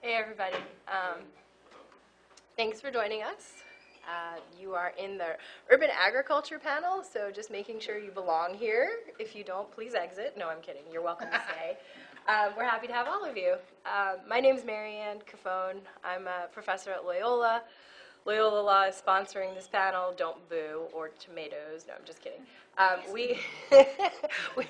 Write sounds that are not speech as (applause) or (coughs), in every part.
Hey, everybody. Um, Thanks for joining us. Uh, You are in the urban agriculture panel, so just making sure you belong here. If you don't, please exit. No, I'm kidding. You're welcome to stay. (laughs) Um, We're happy to have all of you. Uh, My is Marianne Cufone. I'm a professor at Loyola. Loyola Law is sponsoring this panel. Don't boo, or tomatoes. No, I'm just kidding. Um, We, (laughs) we-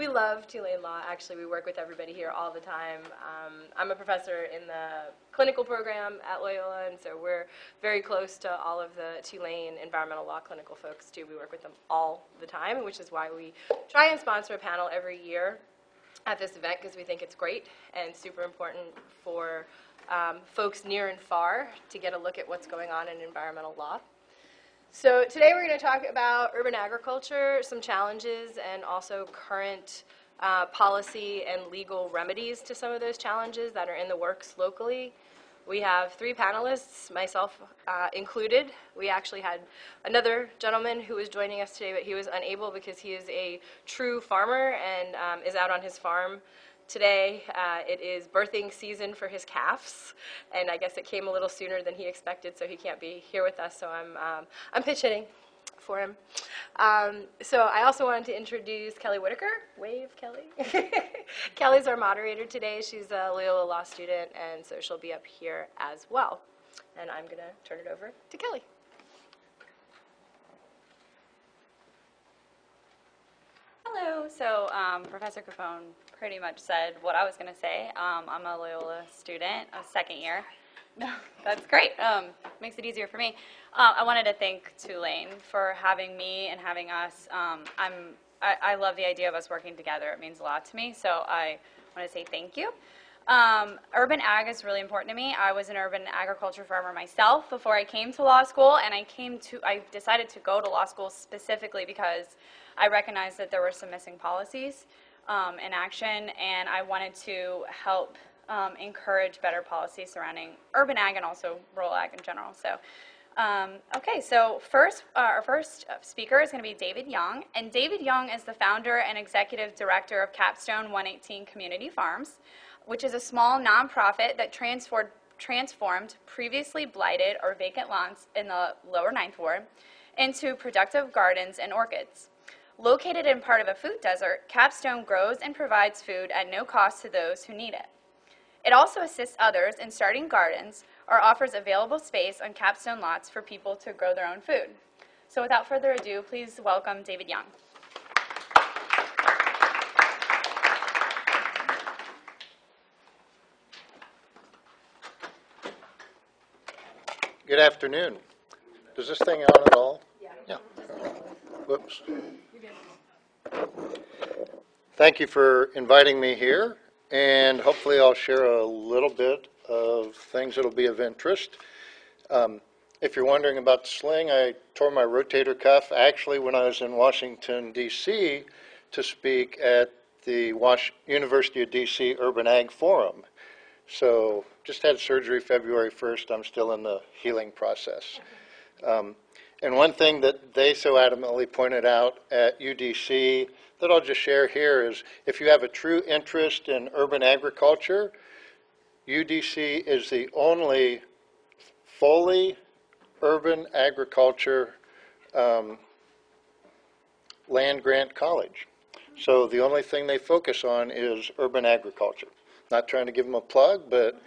we love Tulane Law. Actually, we work with everybody here all the time. Um, I'm a professor in the clinical program at Loyola, and so we're very close to all of the Tulane environmental law clinical folks, too. We work with them all the time, which is why we try and sponsor a panel every year at this event because we think it's great and super important for um, folks near and far to get a look at what's going on in environmental law. So today we're going to talk about urban agriculture, some challenges, and also current uh, policy and legal remedies to some of those challenges that are in the works locally. We have three panelists, myself uh, included. We actually had another gentleman who was joining us today, but he was unable because he is a true farmer and um, is out on his farm today. Uh, It is birthing season for his calves, and I guess it came a little sooner than he expected, so he can't be here with us, so I'm, um, I'm pitch hitting for him. Um, So I also wanted to introduce Kelly Whitaker. Wave, Kelly. (laughs) Kelly's our moderator today. She's a Loyola Law student, and so she'll be up here as well. And I'm going to turn it over to Kelly. Hello. So um, Professor Cufone pretty much said what I was going to say. Um, I'm a Loyola student, a second year. No, (laughs) that's great. Um, makes it easier for me. Uh, I wanted to thank Tulane for having me and having us. Um, I'm, I, I love the idea of us working together. It means a lot to me. So I want to say thank you. Um, urban ag is really important to me. I was an urban agriculture farmer myself before I came to law school, and I came to I decided to go to law school specifically because I recognized that there were some missing policies um, in action, and I wanted to help um, encourage better policy surrounding urban ag and also rural ag in general. So. Um, okay, so first, uh, our first speaker is going to be David Young, and David Young is the founder and executive director of Capstone 118 Community Farms, which is a small nonprofit that transformed, transformed previously blighted or vacant lawns in the lower Ninth Ward into productive gardens and orchids. Located in part of a food desert, Capstone grows and provides food at no cost to those who need it. It also assists others in starting gardens or offers available space on capstone lots for people to grow their own food. So without further ado, please welcome David Young. Good afternoon. Does this thing on at all? Yeah. Whoops. Thank you for inviting me here, and hopefully I'll share a little bit of things that'll be of interest. Um, If you're wondering about the sling, I tore my rotator cuff actually when I was in Washington DC to speak at the Wash, University of DC Urban Ag Forum. So just had surgery February 1st. I'm still in the healing process. Um, and one thing that they so adamantly pointed out at UDC that I'll just share here is if you have a true interest in urban agriculture, UDC is the only fully urban agriculture um, land grant college. So the only thing they focus on is urban agriculture. Not trying to give them a plug, but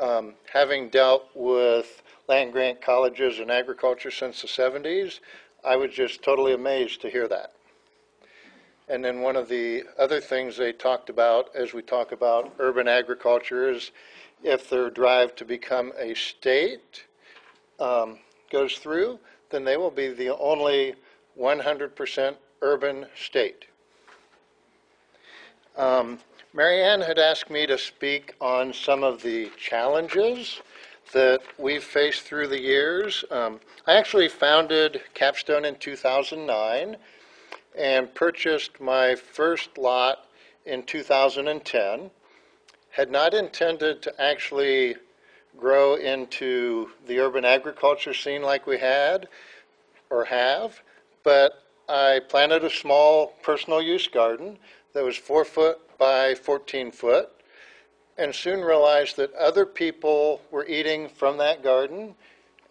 um, having dealt with land grant colleges and agriculture since the 70s, I was just totally amazed to hear that. And then one of the other things they talked about as we talk about urban agriculture is if their drive to become a state um, goes through, then they will be the only 100% urban state. Um, Marianne had asked me to speak on some of the challenges that we've faced through the years. Um, I actually founded Capstone in 2009 and purchased my first lot in 2010. Had not intended to actually grow into the urban agriculture scene like we had or have, but I planted a small personal use garden that was four foot by 14 foot. And soon realized that other people were eating from that garden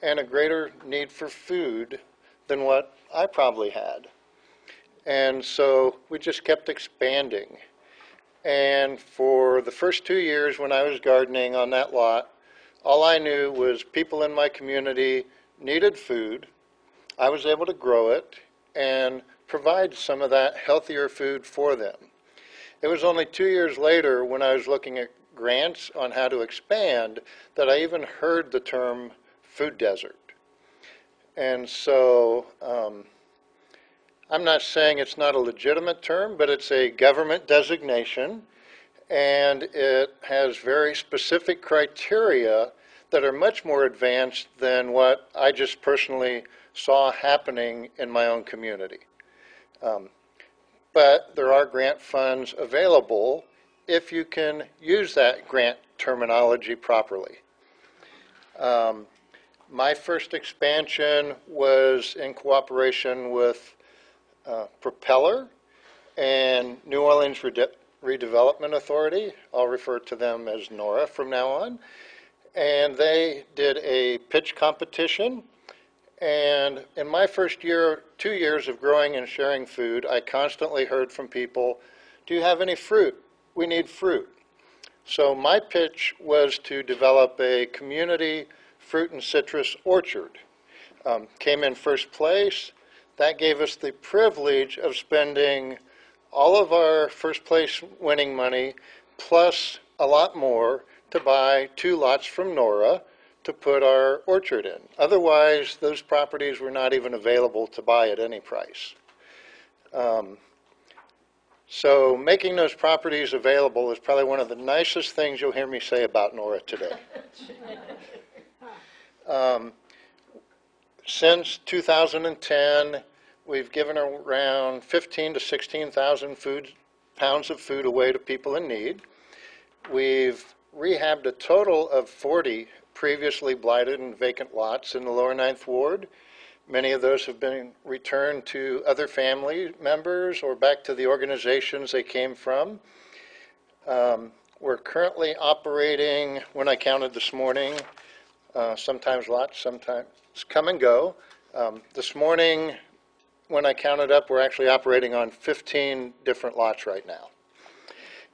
and a greater need for food than what I probably had. And so we just kept expanding. And for the first two years when I was gardening on that lot, all I knew was people in my community needed food. I was able to grow it and provide some of that healthier food for them. It was only two years later when I was looking at grants on how to expand that I even heard the term food desert. And so um, I'm not saying it's not a legitimate term, but it's a government designation, and it has very specific criteria that are much more advanced than what I just personally saw happening in my own community. Um, but there are grant funds available if you can use that grant terminology properly. Um, my first expansion was in cooperation with uh, Propeller and New Orleans Rede- Redevelopment Authority. I'll refer to them as NORA from now on. And they did a pitch competition. And in my first year, two years of growing and sharing food, I constantly heard from people, Do you have any fruit? We need fruit. So my pitch was to develop a community fruit and citrus orchard. Um, came in first place. That gave us the privilege of spending all of our first place winning money plus a lot more to buy two lots from Nora to put our orchard in. Otherwise, those properties were not even available to buy at any price. Um, so making those properties available is probably one of the nicest things you'll hear me say about Nora today. (laughs) Um, Since 2010, we've given around 15 to 16,000 food, pounds of food away to people in need. We've rehabbed a total of 40 previously blighted and vacant lots in the lower ninth ward. Many of those have been returned to other family members or back to the organizations they came from. Um, We're currently operating, when I counted this morning, uh, sometimes lots, sometimes come and go. Um, This morning, when I counted up, we're actually operating on 15 different lots right now.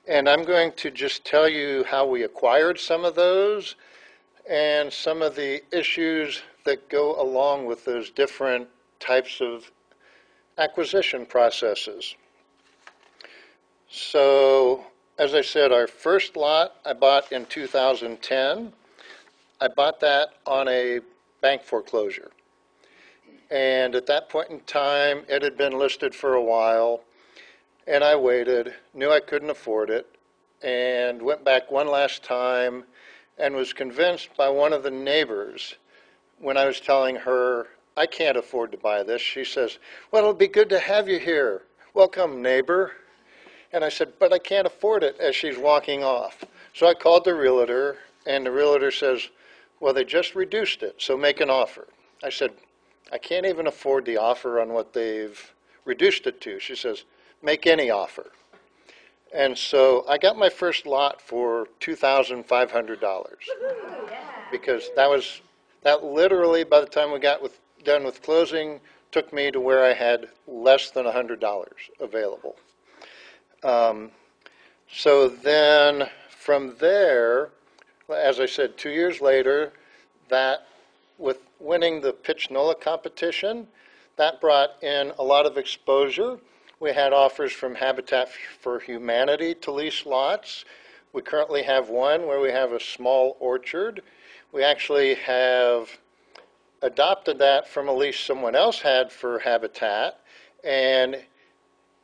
And I'm going to just tell you how we acquired some of those and some of the issues that go along with those different types of acquisition processes. So, as I said, our first lot I bought in 2010. I bought that on a bank foreclosure. And at that point in time, it had been listed for a while, and I waited, knew I couldn't afford it, and went back one last time and was convinced by one of the neighbors when I was telling her, I can't afford to buy this. She says, Well, it'll be good to have you here. Welcome, neighbor. And I said, But I can't afford it as she's walking off. So I called the realtor, and the realtor says, Well, they just reduced it, so make an offer. I said, I can't even afford the offer on what they've reduced it to. She says, Make any offer. And so I got my first lot for $2,500 because that was, that literally, by the time we got with, done with closing, took me to where I had less than $100 available. Um, So then, from there, as I said, two years later, that, with winning the Pitch NOLA competition, that brought in a lot of exposure. We had offers from Habitat for Humanity to lease lots. We currently have one where we have a small orchard. We actually have adopted that from a lease someone else had for Habitat. And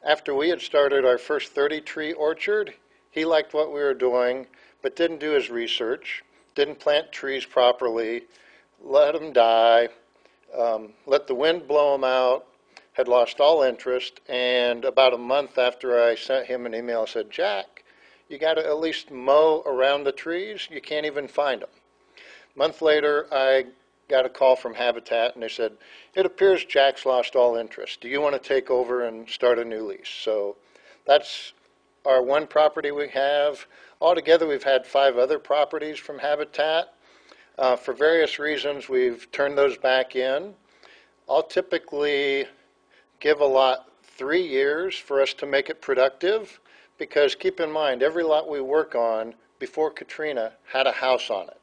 after we had started our first 30 tree orchard, he liked what we were doing, but didn't do his research, didn't plant trees properly, let them die, um, let the wind blow them out, had lost all interest. And about a month after I sent him an email, I said, Jack, you got to at least mow around the trees. You can't even find them. Month later, I got a call from Habitat, and they said, "It appears Jack's lost all interest. Do you want to take over and start a new lease?" So that's our one property we have. Altogether, we've had five other properties from Habitat. Uh, For various reasons, we've turned those back in. I'll typically give a lot three years for us to make it productive, because keep in mind, every lot we work on before Katrina had a house on it.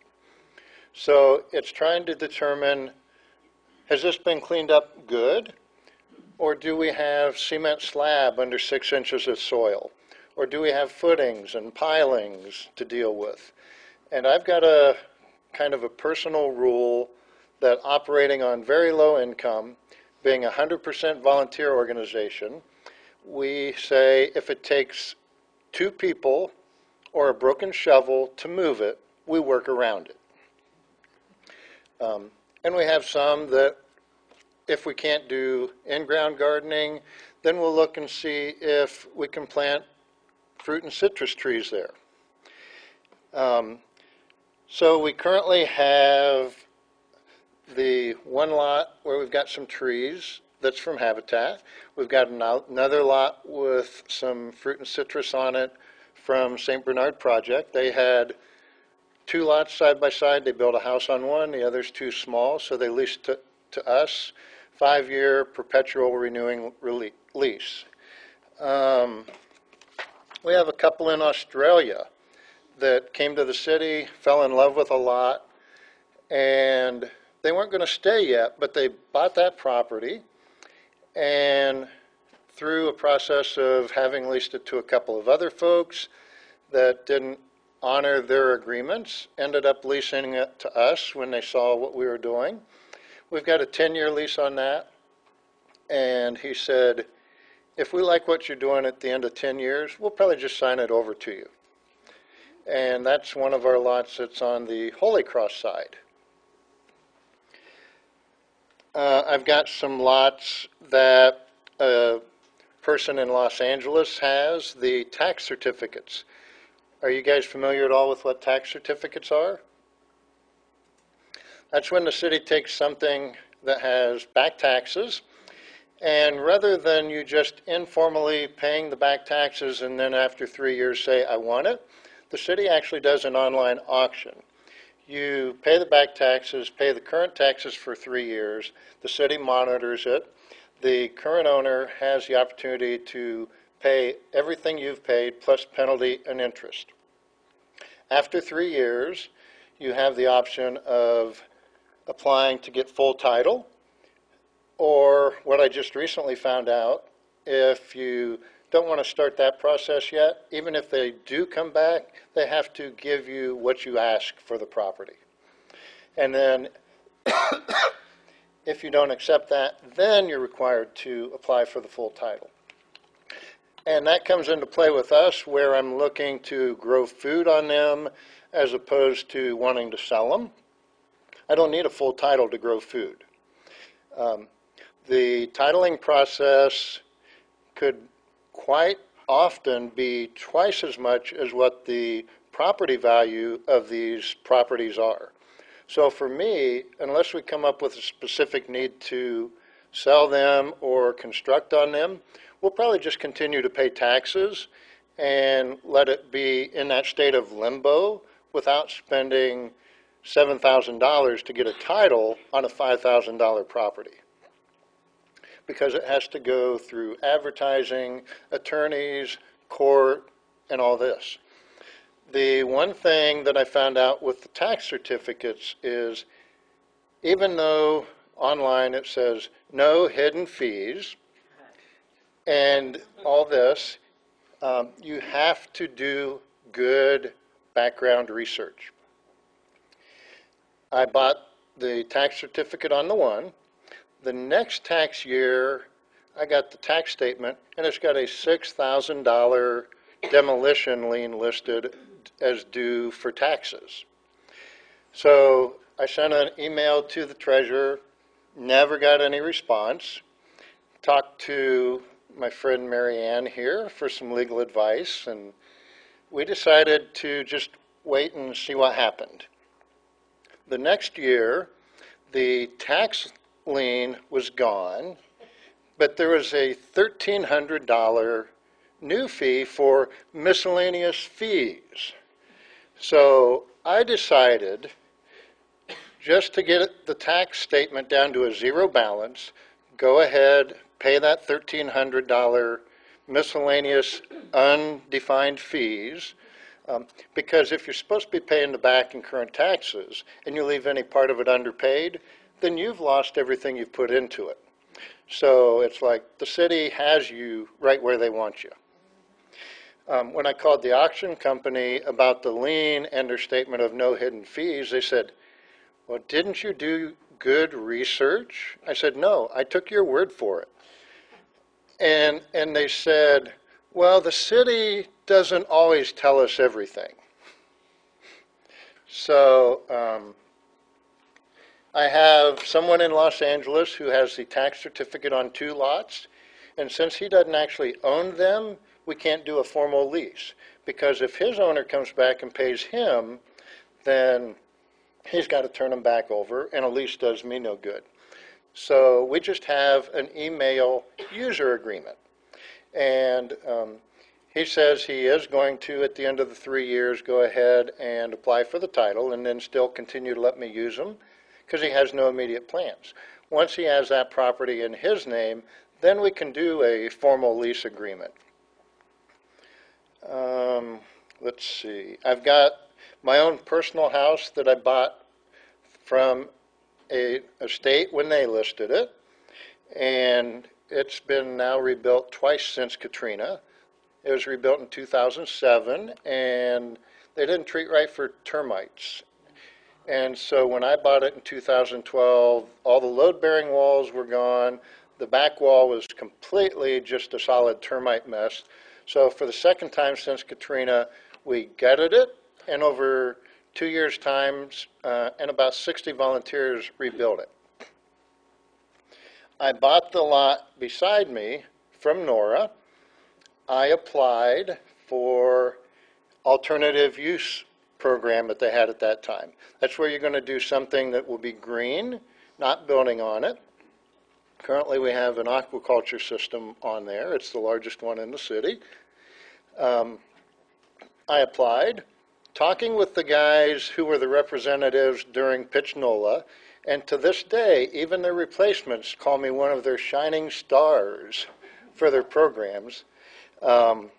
So it's trying to determine, has this been cleaned up good? Or do we have cement slab under six inches of soil? Or do we have footings and pilings to deal with? And I've got a kind of a personal rule that operating on very low income, being a 100% volunteer organization, we say if it takes two people or a broken shovel to move it, we work around it. Um, And we have some that if we can't do in-ground gardening, then we'll look and see if we can plant fruit and citrus trees there. Um, So we currently have the one lot where we've got some trees that's from Habitat. We've got another lot with some fruit and citrus on it from St. Bernard Project. They had two lots side by side. They built a house on one, the other's too small, so they leased to, to us, five-year perpetual renewing lease. Um, we have a couple in Australia that came to the city, fell in love with a lot, and they weren't going to stay yet, but they bought that property, and through a process of having leased it to a couple of other folks that didn't honor their agreements, ended up leasing it to us when they saw what we were doing. We've got a 10-year lease on that, and he said, if we like what you're doing at the end of 10 years, we'll probably just sign it over to you. And that's one of our lots that's on the Holy Cross side. Uh, I've got some lots that a person in Los Angeles has, the tax certificates. Are you guys familiar at all with what tax certificates are? That's when the city takes something that has back taxes, and rather than you just informally paying the back taxes and then after three years say, I want it, the city actually does an online auction. You pay the back taxes, pay the current taxes for three years, the city monitors it. The current owner has the opportunity to pay everything you've paid plus penalty and interest. After three years, you have the option of applying to get full title, or what I just recently found out, if you don't want to start that process yet, even if they do come back, they have to give you what you ask for the property. And then, (coughs) if you don't accept that, then you're required to apply for the full title. And that comes into play with us where I'm looking to grow food on them as opposed to wanting to sell them. I don't need a full title to grow food. Um, the titling process could quite often be twice as much as what the property value of these properties are. So for me, unless we come up with a specific need to sell them or construct on them, we'll probably just continue to pay taxes and let it be in that state of limbo without spending $7,000 to get a title on a $5,000 property. Because it has to go through advertising, attorneys, court, and all this. The one thing that I found out with the tax certificates is even though online it says no hidden fees and all this, um, you have to do good background research. I bought the tax certificate on the one. The next tax year, I got the tax statement, and it's got a $6,000 demolition lien listed as due for taxes. So I sent an email to the treasurer, never got any response. Talked to my friend Mary Ann here for some legal advice, and we decided to just wait and see what happened. The next year, the tax lien was gone, but there was a $1,300 new fee for miscellaneous fees. So I decided, just to get the tax statement down to a zero balance, go ahead, pay that $1,300 miscellaneous undefined fees, um, because if you're supposed to be paying the back in current taxes, and you leave any part of it underpaid, then you've lost everything you've put into it. So it's like the city has you right where they want you. Um, when I called the auction company about the lien and their statement of no hidden fees, they said, well, didn't you do good research? I said, no, I took your word for it. And, and they said, well, the city doesn't always tell us everything. So, um, I have someone in Los Angeles who has the tax certificate on two lots, and since he doesn't actually own them, we can't do a formal lease. Because if his owner comes back and pays him, then he's got to turn them back over, and a lease does me no good. So we just have an email user agreement. And um, he says he is going to, at the end of the three years, go ahead and apply for the title and then still continue to let me use them because he has no immediate plans. Once he has that property in his name, then we can do a formal lease agreement. Um, let's see. I've got my own personal house that I bought from a estate when they listed it, and it's been now rebuilt twice since Katrina. It was rebuilt in 2007, and they didn't treat right for termites. And so when I bought it in 2012, all the load-bearing walls were gone. The back wall was completely just a solid termite mess. So for the second time since Katrina, we gutted it, and over two years' time, uh, and about 60 volunteers rebuilt it. I bought the lot beside me from Nora. I applied for alternative use program that they had at that time. That's where you're going to do something that will be green, not building on it. Currently, we have an aquaculture system on there. It's the largest one in the city. Um, I applied, talking with the guys who were the representatives during Pitch NOLA, and to this day, even their replacements call me one of their shining stars for their programs. Um,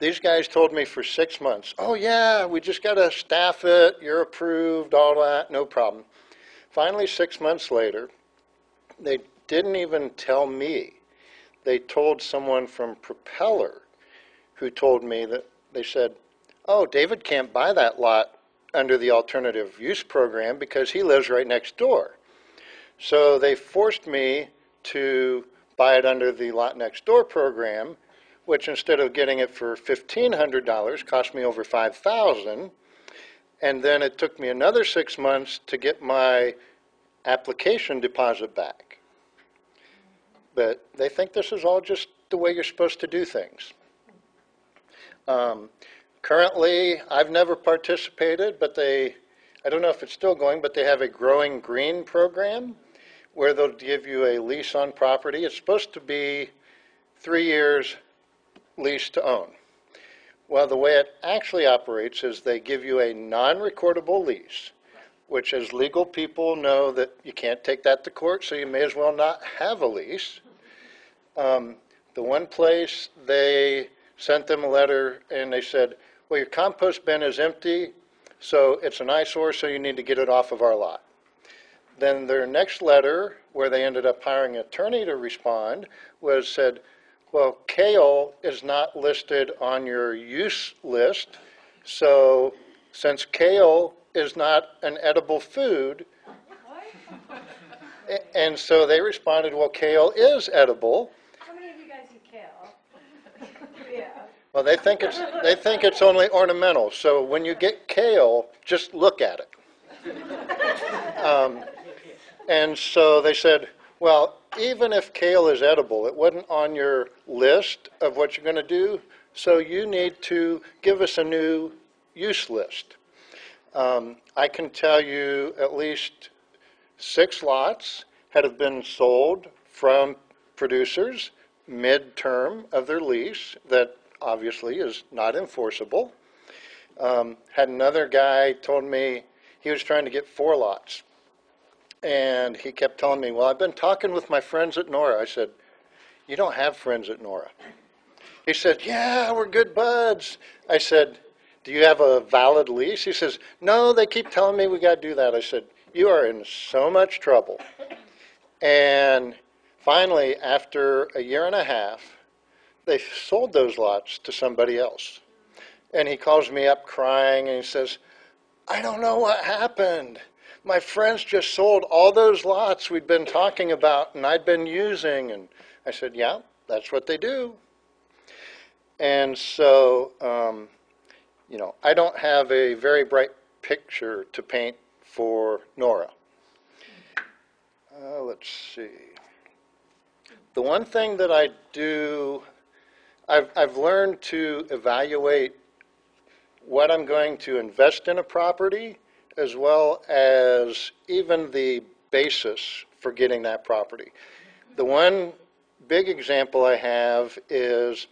these guys told me for six months, oh, yeah, we just got to staff it, you're approved, all that, no problem. Finally, six months later, they didn't even tell me. They told someone from Propeller who told me that they said, oh, David can't buy that lot under the alternative use program because he lives right next door. So they forced me to buy it under the lot next door program, which instead of getting it for $1,500 cost me over 5000 And then it took me another six months to get my application deposit back. But they think this is all just the way you're supposed to do things. Um, Currently, I've never participated, but they, I don't know if it's still going, but they have a Growing Green program where they'll give you a lease on property. It's supposed to be three years lease to own. Well, the way it actually operates is they give you a non-recordable lease, which as legal people know that you can't take that to court, so you may as well not have a lease. Um, the one place they sent them a letter and they said, well, your compost bin is empty, so it's an eyesore, so you need to get it off of our lot. Then their next letter, where they ended up hiring an attorney to respond, was said, well, kale is not listed on your use list, so since kale is not an edible food, and so they responded, well, kale is edible. How many of you guys eat kale? Yeah. Well, they think it's, they think it's only ornamental, so when you get kale, just look at it. Um, And so they said, well, even if kale is edible, it wasn't on your list of what you're going to do, so you need to give us a new use list. Um, I can tell you at least six lots had have been sold from producers mid-term of their lease that obviously is not enforceable. Um, had another guy told me he was trying to get four lots. And he kept telling me, well, I've been talking with my friends at Nora. I said, you don't have friends at Nora. He said, yeah, we're good buds. I said, do you have a valid lease? He says, no, they keep telling me we got to do that. I said, you are in so much trouble. And finally, after a year and a half, they sold those lots to somebody else. And he calls me up crying and he says, I don't know what happened. My friends just sold all those lots we'd been talking about and I'd been using. And I said, Yeah, that's what they do. And so, um, you know, I don't have a very bright picture to paint for Nora. Uh, let's see. The one thing that I do, I've, I've learned to evaluate what I'm going to invest in a property, as well as even the basis for getting that property. The one big example I have is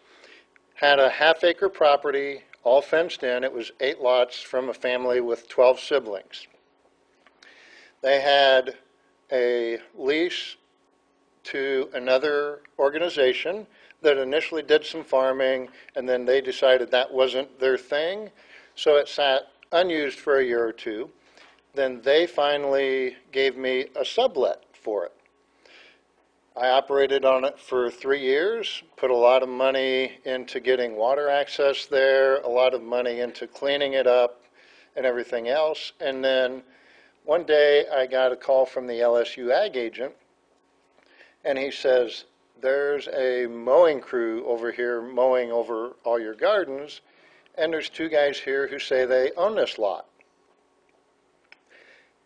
had a half acre property, all fenced in. It was eight lots from a family with 12 siblings. They had a lease to another organization that initially did some farming, and then they decided that wasn't their thing, so it sat unused for a year or two. Then they finally gave me a sublet for it. I operated on it for three years, put a lot of money into getting water access there, a lot of money into cleaning it up and everything else. And then one day I got a call from the LSU ag agent, and he says, There's a mowing crew over here mowing over all your gardens, and there's two guys here who say they own this lot.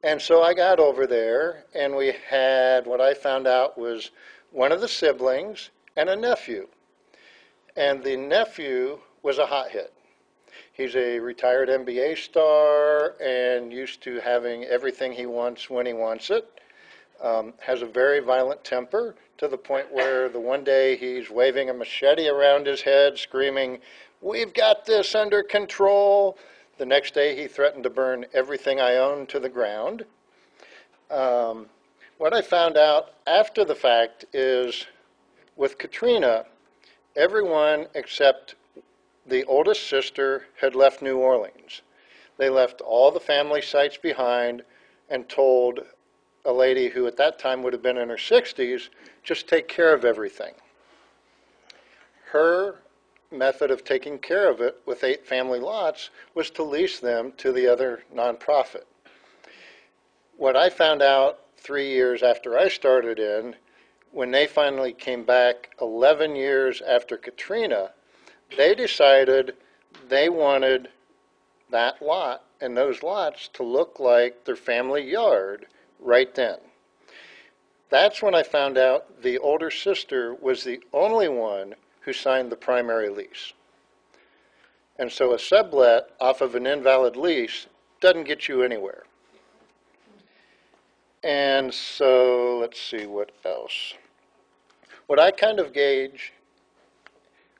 And so I got over there, and we had what I found out was one of the siblings and a nephew. And the nephew was a hot hit. He's a retired NBA star and used to having everything he wants when he wants it. Um, has a very violent temper to the point where the one day he's waving a machete around his head, screaming, We've got this under control. The next day he threatened to burn everything I owned to the ground. Um, what I found out after the fact is with Katrina, everyone except the oldest sister had left New Orleans. They left all the family sites behind and told a lady who at that time would have been in her 60s, just take care of everything. Her method of taking care of it with eight family lots was to lease them to the other nonprofit. What I found out three years after I started in, when they finally came back 11 years after Katrina, they decided they wanted that lot and those lots to look like their family yard right then. That's when I found out the older sister was the only one who signed the primary lease. And so a sublet off of an invalid lease doesn't get you anywhere. And so let's see what else. What I kind of gauge,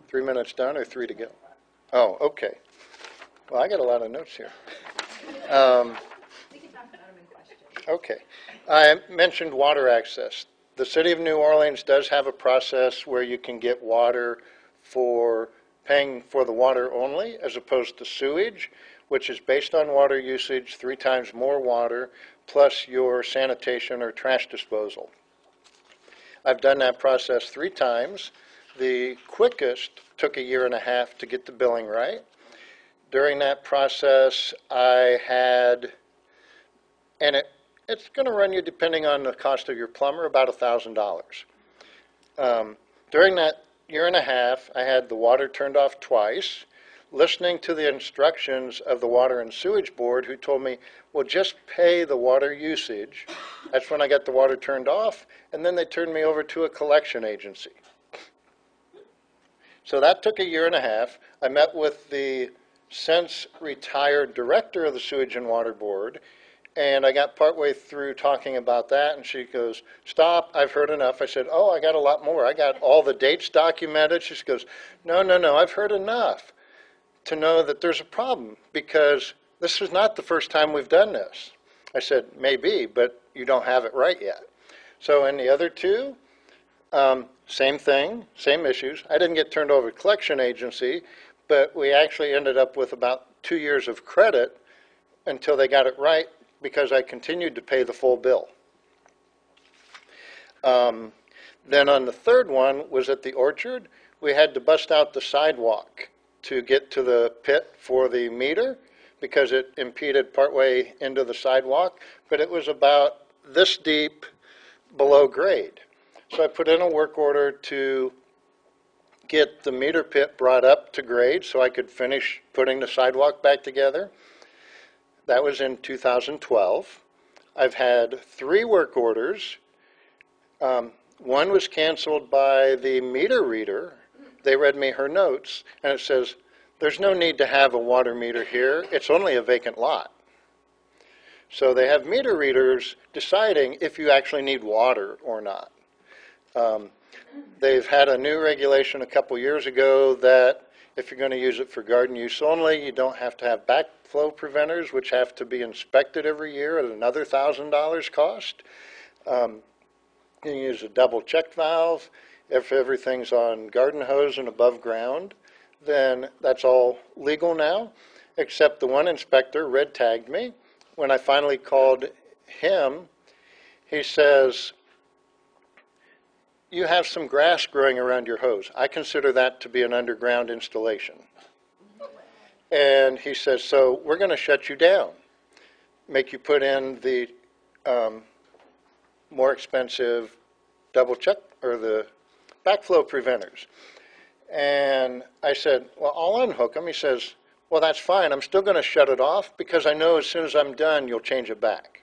three minutes done or three to go? Oh, okay. Well, I got a lot of notes here. Um, Okay. I mentioned water access. The city of New Orleans does have a process where you can get water for paying for the water only as opposed to sewage, which is based on water usage, three times more water, plus your sanitation or trash disposal. I've done that process three times. The quickest took a year and a half to get the billing right. During that process, I had, and it, it's going to run you, depending on the cost of your plumber, about $1,000. Um, during that year and a half, I had the water turned off twice, listening to the instructions of the Water and Sewage Board, who told me, well, just pay the water usage. That's when I got the water turned off, and then they turned me over to a collection agency. So that took a year and a half. I met with the since retired director of the Sewage and Water Board, and I got partway through talking about that, and she goes, Stop, I've heard enough. I said, Oh, I got a lot more. I got all the dates documented. She goes, No, no, no, I've heard enough. to know that there's a problem because this is not the first time we've done this. I said, maybe, but you don't have it right yet. So in the other two, um, same thing, same issues. I didn't get turned over to collection agency, but we actually ended up with about two years of credit until they got it right because I continued to pay the full bill. Um, then on the third one was at the orchard, we had to bust out the sidewalk to get to the pit for the meter because it impeded partway into the sidewalk, but it was about this deep below grade. So I put in a work order to get the meter pit brought up to grade so I could finish putting the sidewalk back together. That was in 2012. I've had three work orders. Um, One was canceled by the meter reader. They read me her notes, and it says, "There's no need to have a water meter here. It's only a vacant lot." So they have meter readers deciding if you actually need water or not. Um, They've had a new regulation a couple years ago that if you're going to use it for garden use only, you don't have to have backflow preventers, which have to be inspected every year at another thousand dollars cost. Um, You can use a double check valve. If everything's on garden hose and above ground, then that's all legal now, except the one inspector red tagged me. When I finally called him, he says, you have some grass growing around your hose. I consider that to be an underground installation. And he says, so we're going to shut you down, make you put in the um, more expensive double check, or the backflow preventers. And I said, well, I'll unhook them. He says, well, that's fine. I'm still going to shut it off because I know as soon as I'm done, you'll change it back.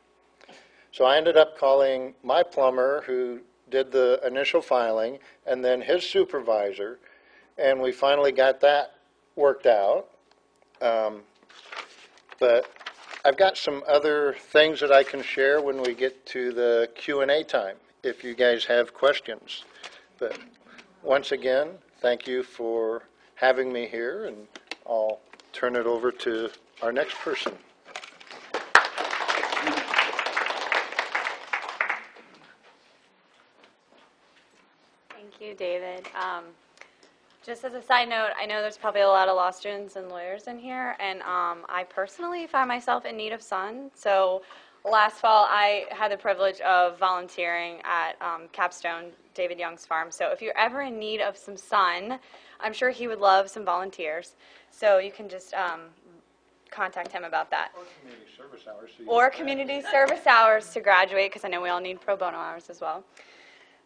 So I ended up calling my plumber who did the initial filing and then his supervisor, and we finally got that worked out. Um, But I've got some other things that I can share when we get to the Q and A time, if you guys have questions. But once again, thank you for having me here, and I'll turn it over to our next person. Thank you, David. Um, Just as a side note, I know there's probably a lot of law students and lawyers in here, and um, I personally find myself in need of sun. So last fall, I had the privilege of volunteering at um, Capstone, David Young's farm. So if you're ever in need of some sun, I'm sure he would love some volunteers. So you can just um, contact him about that. Or community service hours. Or community service hours to graduate, because I know we all need pro bono hours as well.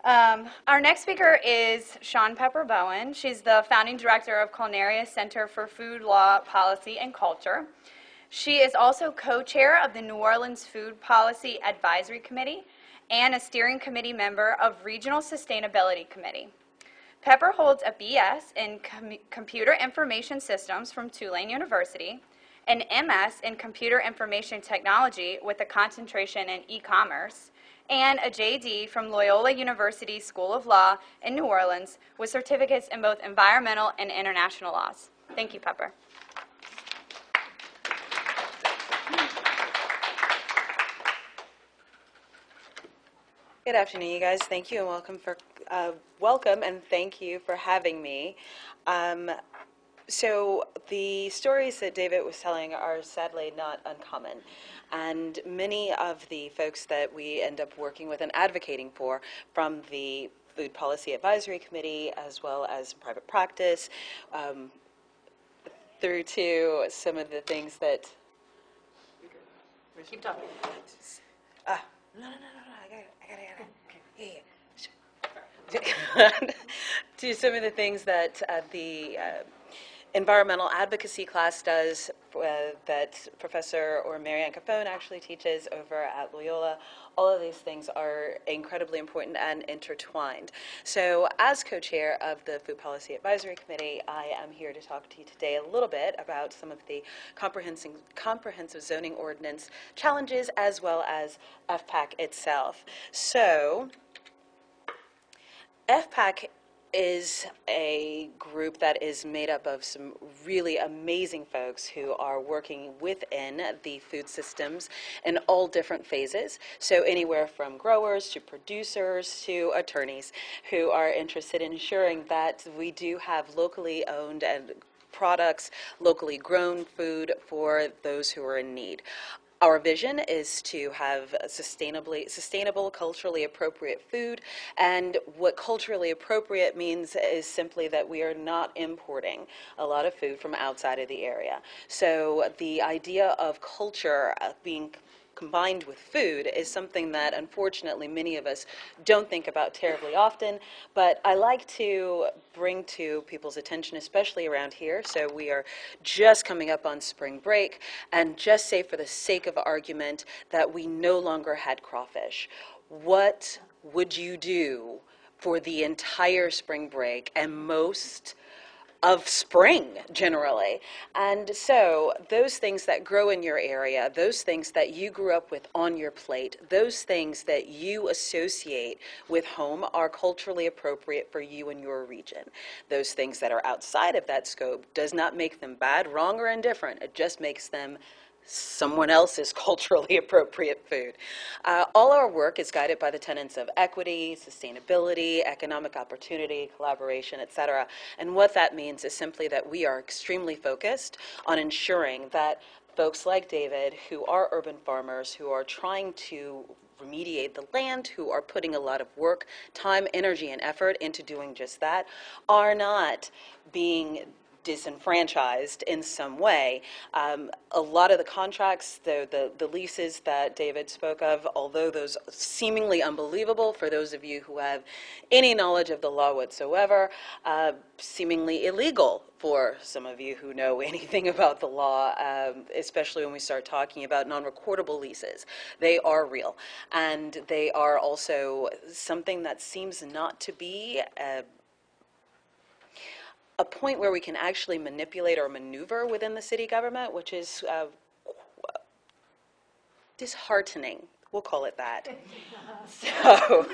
Um, our next speaker is Sean Pepper Bowen. She's the founding director of Culinaria Center for Food Law, Policy, and Culture. She is also co-chair of the New Orleans Food Policy Advisory Committee and a steering committee member of Regional Sustainability Committee. Pepper holds a BS in Com- Computer Information Systems from Tulane University, an MS in Computer Information Technology with a concentration in e-commerce, and a JD from Loyola University School of Law in New Orleans with certificates in both environmental and international laws. Thank you, Pepper. Good afternoon, you guys. Thank you and welcome for uh, welcome and thank you for having me. Um, so the stories that David was telling are sadly not uncommon, and many of the folks that we end up working with and advocating for, from the Food Policy Advisory Committee as well as private practice, um, through to some of the things that Keep talking. Ah, no, no, no, no, no, I got it, I got it, I got it. Yeah, yeah. (laughs) to some of the things that uh, the uh, environmental advocacy class does uh, that Professor or Marianne Cufone actually teaches over at Loyola. All of these things are incredibly important and intertwined. So, as co chair of the Food Policy Advisory Committee, I am here to talk to you today a little bit about some of the comprehensive, comprehensive zoning ordinance challenges as well as FPAC itself. So, FPAC is a group that is made up of some really amazing folks who are working within the food systems in all different phases. So, anywhere from growers to producers to attorneys who are interested in ensuring that we do have locally owned and products, locally grown food for those who are in need. Our vision is to have sustainably, sustainable, culturally appropriate food, and what culturally appropriate means is simply that we are not importing a lot of food from outside of the area. So the idea of culture uh, being combined with food is something that unfortunately many of us don't think about terribly often, but I like to bring to people's attention, especially around here. So we are just coming up on spring break, and just say for the sake of argument that we no longer had crawfish. What would you do for the entire spring break and most of spring generally. And so, those things that grow in your area, those things that you grew up with on your plate, those things that you associate with home are culturally appropriate for you and your region. Those things that are outside of that scope does not make them bad, wrong, or indifferent. It just makes them someone else's (laughs) culturally appropriate food. Uh, all our work is guided by the tenets of equity, sustainability, economic opportunity, collaboration, et cetera. And what that means is simply that we are extremely focused on ensuring that folks like David, who are urban farmers, who are trying to remediate the land, who are putting a lot of work, time, energy, and effort into doing just that, are not being disenfranchised in some way. Um, a lot of the contracts, the, the, the leases that David spoke of, although those seemingly unbelievable for those of you who have any knowledge of the law whatsoever, uh, seemingly illegal for some of you who know (laughs) anything about the law, um, especially when we start talking about non recordable leases. They are real. And they are also something that seems not to be. Uh, a point where we can actually manipulate or maneuver within the city government, which is uh, disheartening. We'll call it that. (laughs) so,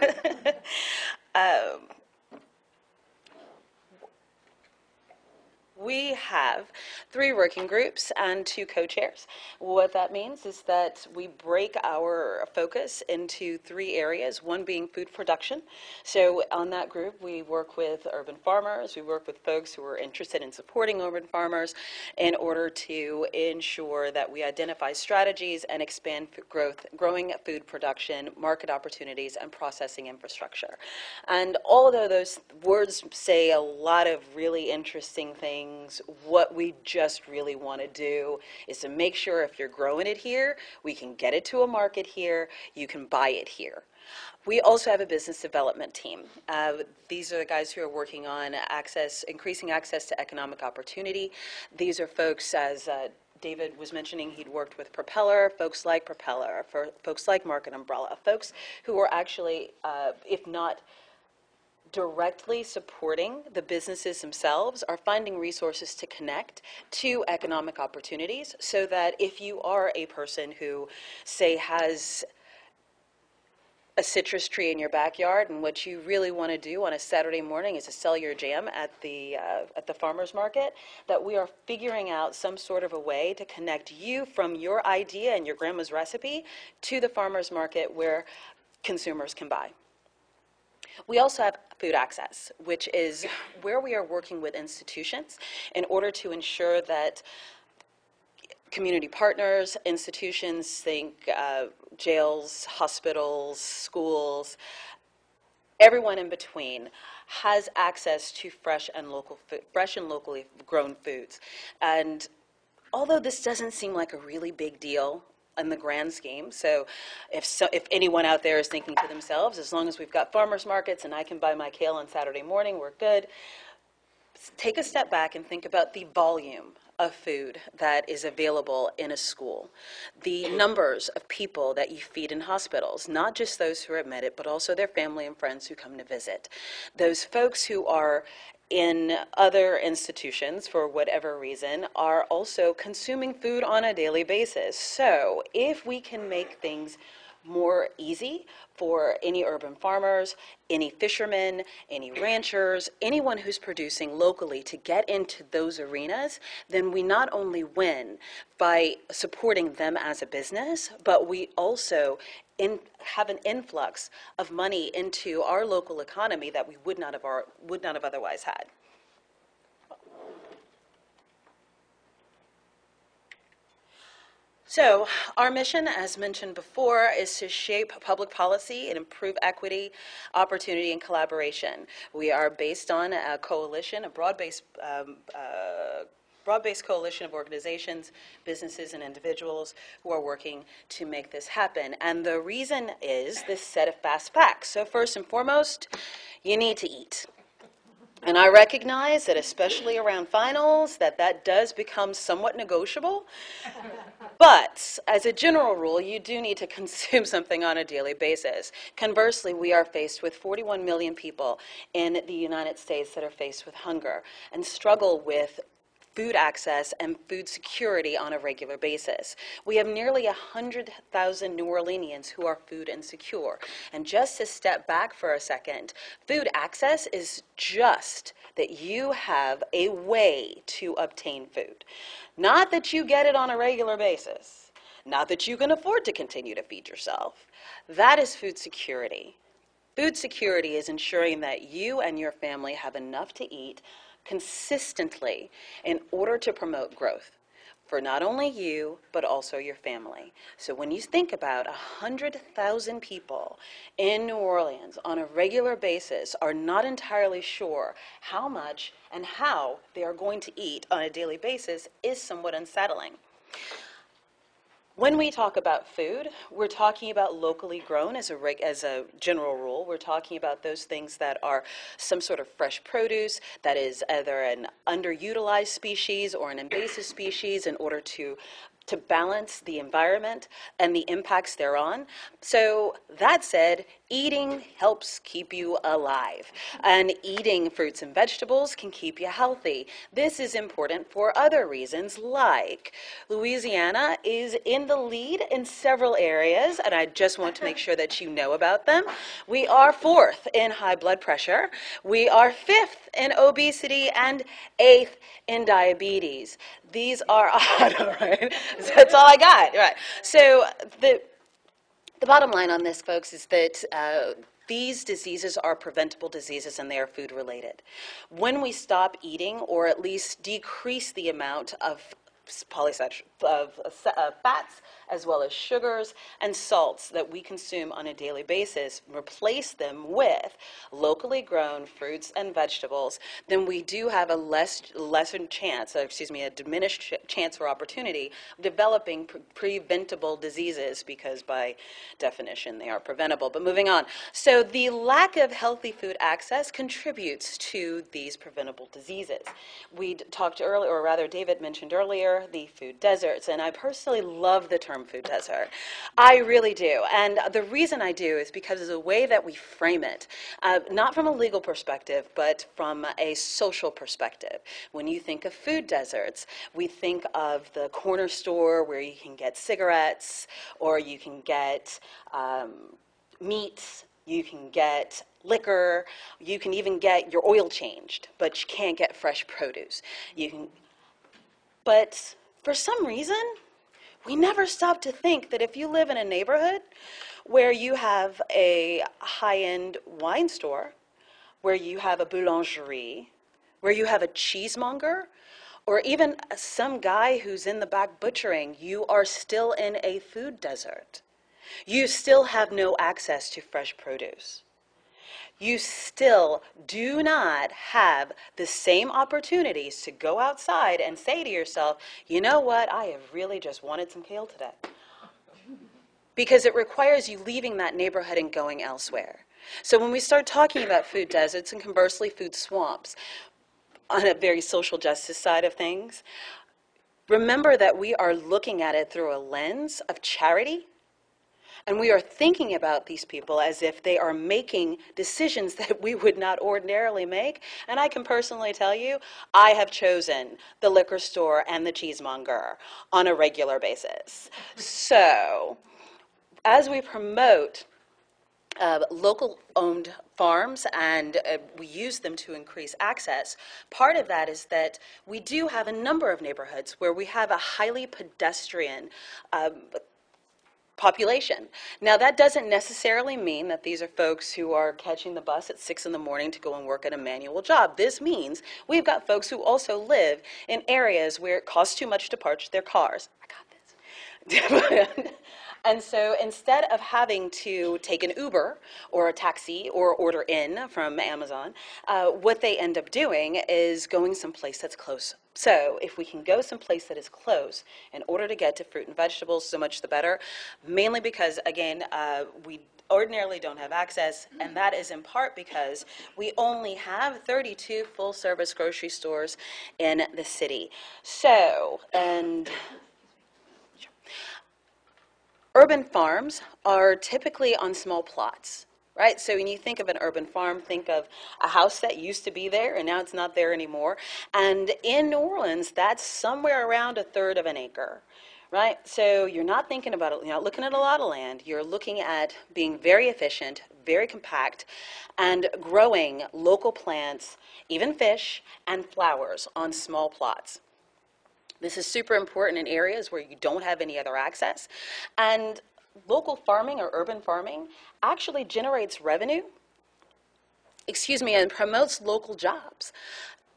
(laughs) um, we have three working groups and two co-chairs. What that means is that we break our focus into three areas, one being food production. So on that group, we work with urban farmers, we work with folks who are interested in supporting urban farmers in order to ensure that we identify strategies and expand growth, growing food production, market opportunities, and processing infrastructure. And although those words say a lot of really interesting things, things, what we just really want to do is to make sure if you're growing it here, we can get it to a market here, you can buy it here. We also have a business development team. Uh, these are the guys who are working on access, increasing access to economic opportunity. These are folks, as uh, David was mentioning, he'd worked with Propeller, folks like Propeller, for folks like Market Umbrella, folks who are actually, uh, if not directly supporting the businesses themselves are finding resources to connect to economic opportunities so that if you are a person who, say, has a citrus tree in your backyard, and what you really want to do on a Saturday morning is to sell your jam at the uh, at the farmers market. That we are figuring out some sort of a way to connect you from your idea and your grandma's recipe to the farmers market where consumers can buy. We also have food access, which is where we are working with institutions in order to ensure that community partners, institutions, think uh, jails, hospitals, schools, everyone in between has access to fresh and local fresh and locally grown foods. And although this doesn't seem like a really big deal in the grand scheme. So if, so, if anyone out there is thinking to themselves, as long as we've got farmers markets and I can buy my kale on Saturday morning, we're good. Take a step back and think about the volume of food that is available in a school, the numbers of people that you feed in hospitals, not just those who are admitted, but also their family and friends who come to visit, those folks who are in other institutions, for whatever reason, are also consuming food on a daily basis. So if we can make things more easy for any urban farmers, any fishermen, any ranchers, anyone who's producing locally to get into those arenas, then we not only win by supporting them as a business, but we also in, have an influx of money into our local economy that we would not have, our, would not have otherwise had. So, our mission, as mentioned before, is to shape public policy and improve equity, opportunity, and collaboration. We are based on a coalition, a broad-based um, uh, broad-based coalition of organizations, businesses, and individuals who are working to make this happen. And the reason is this set of fast facts. So first and foremost, you need to eat. And I recognize that especially around finals, that that does become somewhat negotiable. But as a general rule, you do need to consume (laughs) something on a daily basis. Conversely, we are faced with 41 million people in the United States that are faced with hunger and struggle with food access and food security on a regular basis. We have nearly 100,000 New Orleanians who are food insecure. And just to step back for a second, food access is just that you have a way to obtain food. Not that you get it on a regular basis, not that you can afford to continue to feed yourself. That is food security. Food security is ensuring that you and your family have enough to eat consistently in order to promote growth for not only you, but also your family. So when you think about 100,000 people in New Orleans on a regular basis are not entirely sure how much and how they are going to eat on a daily basis is somewhat unsettling. When we talk about food, we're talking about locally grown as a, as a general rule. We're talking about those things that are some sort of fresh produce that is either an underutilized species or an invasive species in order to to balance the environment and the impacts thereon. So, that said, eating helps keep you alive, and eating fruits and vegetables can keep you healthy. This is important for other reasons, like Louisiana is in the lead in several areas, and I just want to make sure that you know about them. We are fourth in high blood pressure, we are fifth in obesity, and eighth in diabetes. These are (laughs) odd, right? That's all I got, right? So the the bottom line on this, folks, is that. Uh, these diseases are preventable diseases and they are food related. When we stop eating, or at least decrease the amount of polysaturated of uh, fats as well as sugars and salts that we consume on a daily basis, replace them with locally grown fruits and vegetables, then we do have a less lesser chance, uh, excuse me, a diminished ch- chance or opportunity developing pre- preventable diseases because by definition they are preventable. But moving on. So the lack of healthy food access contributes to these preventable diseases. We talked earlier, or rather David mentioned earlier, the food and I personally love the term food desert. I really do. And the reason I do is because of the way that we frame it, uh, not from a legal perspective, but from a social perspective. When you think of food deserts, we think of the corner store where you can get cigarettes or you can get um, meats, you can get liquor, you can even get your oil changed, but you can't get fresh produce. You can, but for some reason, we never stop to think that if you live in a neighborhood where you have a high end wine store, where you have a boulangerie, where you have a cheesemonger, or even some guy who's in the back butchering, you are still in a food desert. You still have no access to fresh produce you still do not have the same opportunities to go outside and say to yourself, you know what, I have really just wanted some kale today. Because it requires you leaving that neighborhood and going elsewhere. So when we start talking about food deserts and conversely food swamps, on a very social justice side of things, remember that we are looking at it through a lens of charity and we are thinking about these people as if they are making decisions (laughs) that we would not ordinarily make. And I can personally tell you, I have chosen the liquor store and the cheesemonger on a regular basis. So, as we promote uh, local-owned farms and uh, we use them to increase access. Part of that is that we do have a number of neighborhoods where we have a highly pedestrian um, population. Now, that doesn't necessarily mean that these are folks who are catching the bus at six in the morning to go and work at a manual job. This means we've got folks who also live in areas where it costs too much to park their cars. I got this. (laughs) and so instead of having to take an Uber or a taxi or order in from Amazon, uh, what they end up doing is going someplace that's close. So if we can go someplace that is close in order to get to fruit and vegetables, so much the better. Mainly because, again, uh, we ordinarily don't have access, and that is in part because we only have 32 full-service grocery stores in the city. So, and urban farms are typically on small plots, right? So when you think of an urban farm, think of a house that used to be there and now it's not there anymore. And in New Orleans, that's somewhere around a third of an acre. Right? So you're not thinking about it, you're not looking at a lot of land. You're looking at being very efficient, very compact, and growing local plants, even fish, and flowers on small plots. This is super important in areas where you don't have any other access. And local farming or urban farming actually generates revenue, excuse me, and promotes local jobs.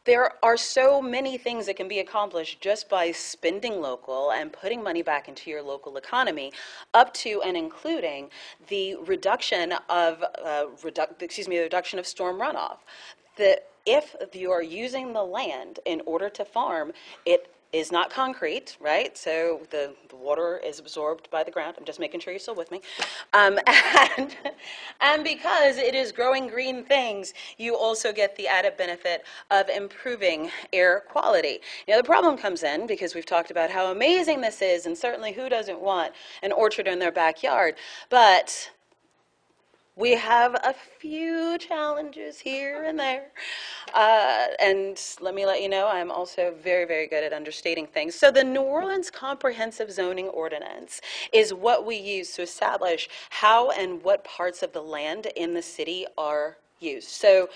There are so many things that can be accomplished just by spending local and putting money back into your local economy, up to and including the reduction of, uh, redu- excuse me, the reduction of storm runoff. The, if you are using the land in order to farm, it is not concrete, right? So the, the water is absorbed by the ground. I'm just making sure you're still with me. Um, (laughs) and, and because it is growing green things, you also get the added benefit of improving air quality. Now, the problem comes in because we've talked about how amazing this is, and certainly who doesn't want an orchard in their backyard. But we have a few challenges here and there. Uh, and let me let you know, I'm also very, very good at understating things. So, the New Orleans Comprehensive Zoning Ordinance is what we use to establish how and what parts of the land in the city are used. So,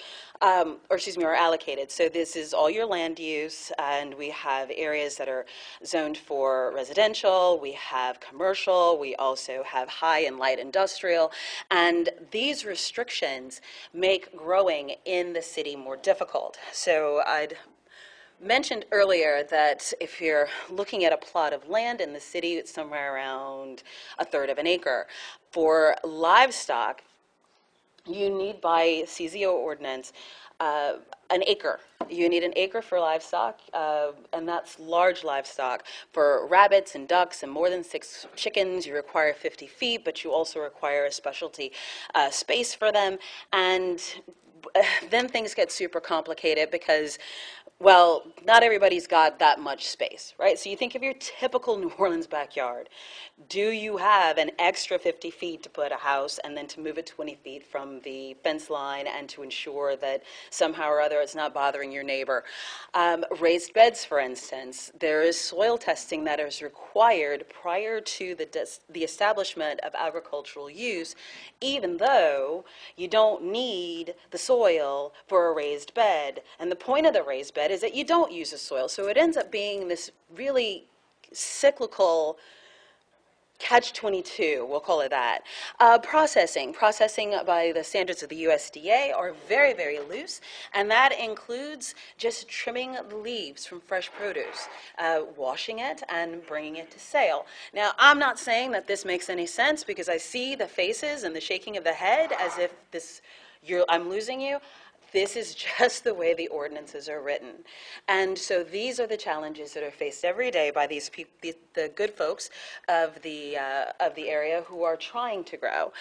um, or excuse me, are allocated. So this is all your land use, and we have areas that are zoned for residential, we have commercial, we also have high and light industrial, and these restrictions make growing in the city more difficult. So I'd mentioned earlier that if you're looking at a plot of land in the city, it's somewhere around a third of an acre. For livestock, you need by CZO ordinance uh, an acre. You need an acre for livestock, uh, and that's large livestock. For rabbits and ducks and more than six chickens, you require 50 feet, but you also require a specialty uh, space for them. And uh, then things get super complicated because well, not everybody's got that much space, right? So you think of your typical (laughs) New Orleans backyard. Do you have an extra 50 feet to put a house and then to move it 20 feet from the fence line and to ensure that somehow or other it's not bothering your neighbor? Um, raised beds, for instance, there is soil testing that is required prior to the, the establishment of agricultural use, even though you don't need the soil for a raised bed. And the point of the raised bed is that you don't use the soil. So it ends up being this really cyclical catch 22, we'll call it that. Uh, processing. Processing by the standards of the USDA are very, very loose, and that includes just trimming the leaves from fresh produce, uh, washing it, and bringing it to sale. Now, I'm not saying that this makes any sense because I see the faces and the shaking of the head as if this, I'm losing you. This is (laughs) just the way the ordinances are written. And so these are the challenges that are faced every day by these the, the good folks of the, uh, of the area who are trying to grow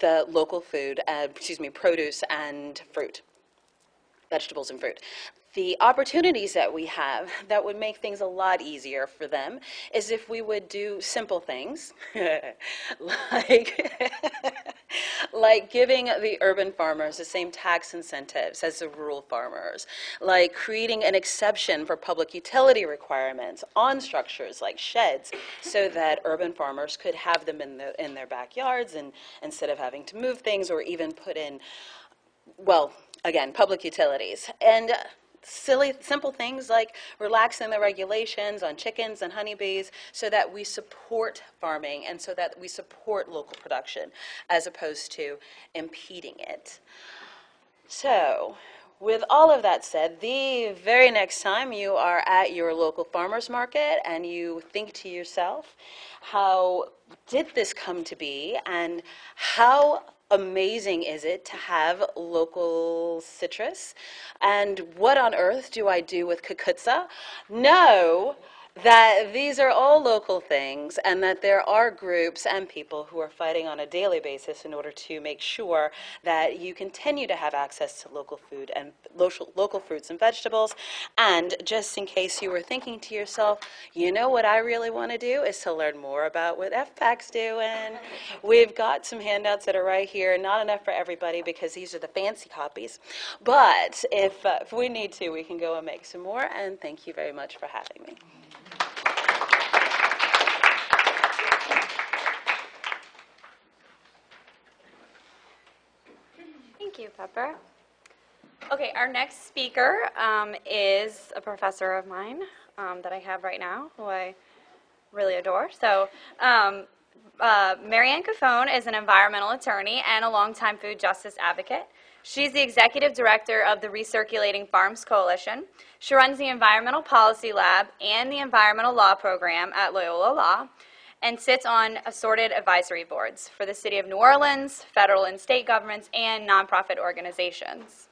the local food, uh, excuse me, produce and fruit, vegetables and fruit. The opportunities that we have (laughs) that would make things a lot easier for them is if we would do simple things (laughs) like (laughs) like giving the urban farmers the same tax incentives as the rural farmers like creating an exception for public utility requirements on structures like sheds so that urban farmers could have them in the in their backyards and instead of having to move things or even put in well, again, public utilities. And silly, simple things like relaxing the regulations on chickens and honeybees so that we support farming and so that we support local production as opposed to impeding it. So, with all of that said, the very next time you are at your local farmer's market and you think to yourself, how did this come to be and how amazing is it to have local citrus? And what on earth do I do with cucuzza? Know that these are all local things and that there are groups and people who are fighting on a daily basis in order to make sure that you continue to have access to local food and local, local fruits and vegetables. And just in case you were thinking to yourself, you know what I really want to do is to learn more about what FPAC's doing. (laughs) We've got some handouts that are right here, not enough for everybody because these are the fancy copies. But if, uh, if we need to, we can go and make some more. And thank you very much for having me. Thank you, Pepper. Okay, our next speaker um, is a professor of mine um, that I have right now, who I really adore. So, um, uh, Marianne Cufone is an environmental attorney and a longtime food justice advocate. She's the executive director of the Recirculating Farms Coalition. She runs the Environmental Policy Lab and the Environmental Law Program at Loyola Law and sits on assorted advisory boards for the City of New Orleans, federal and state governments, and nonprofit organizations.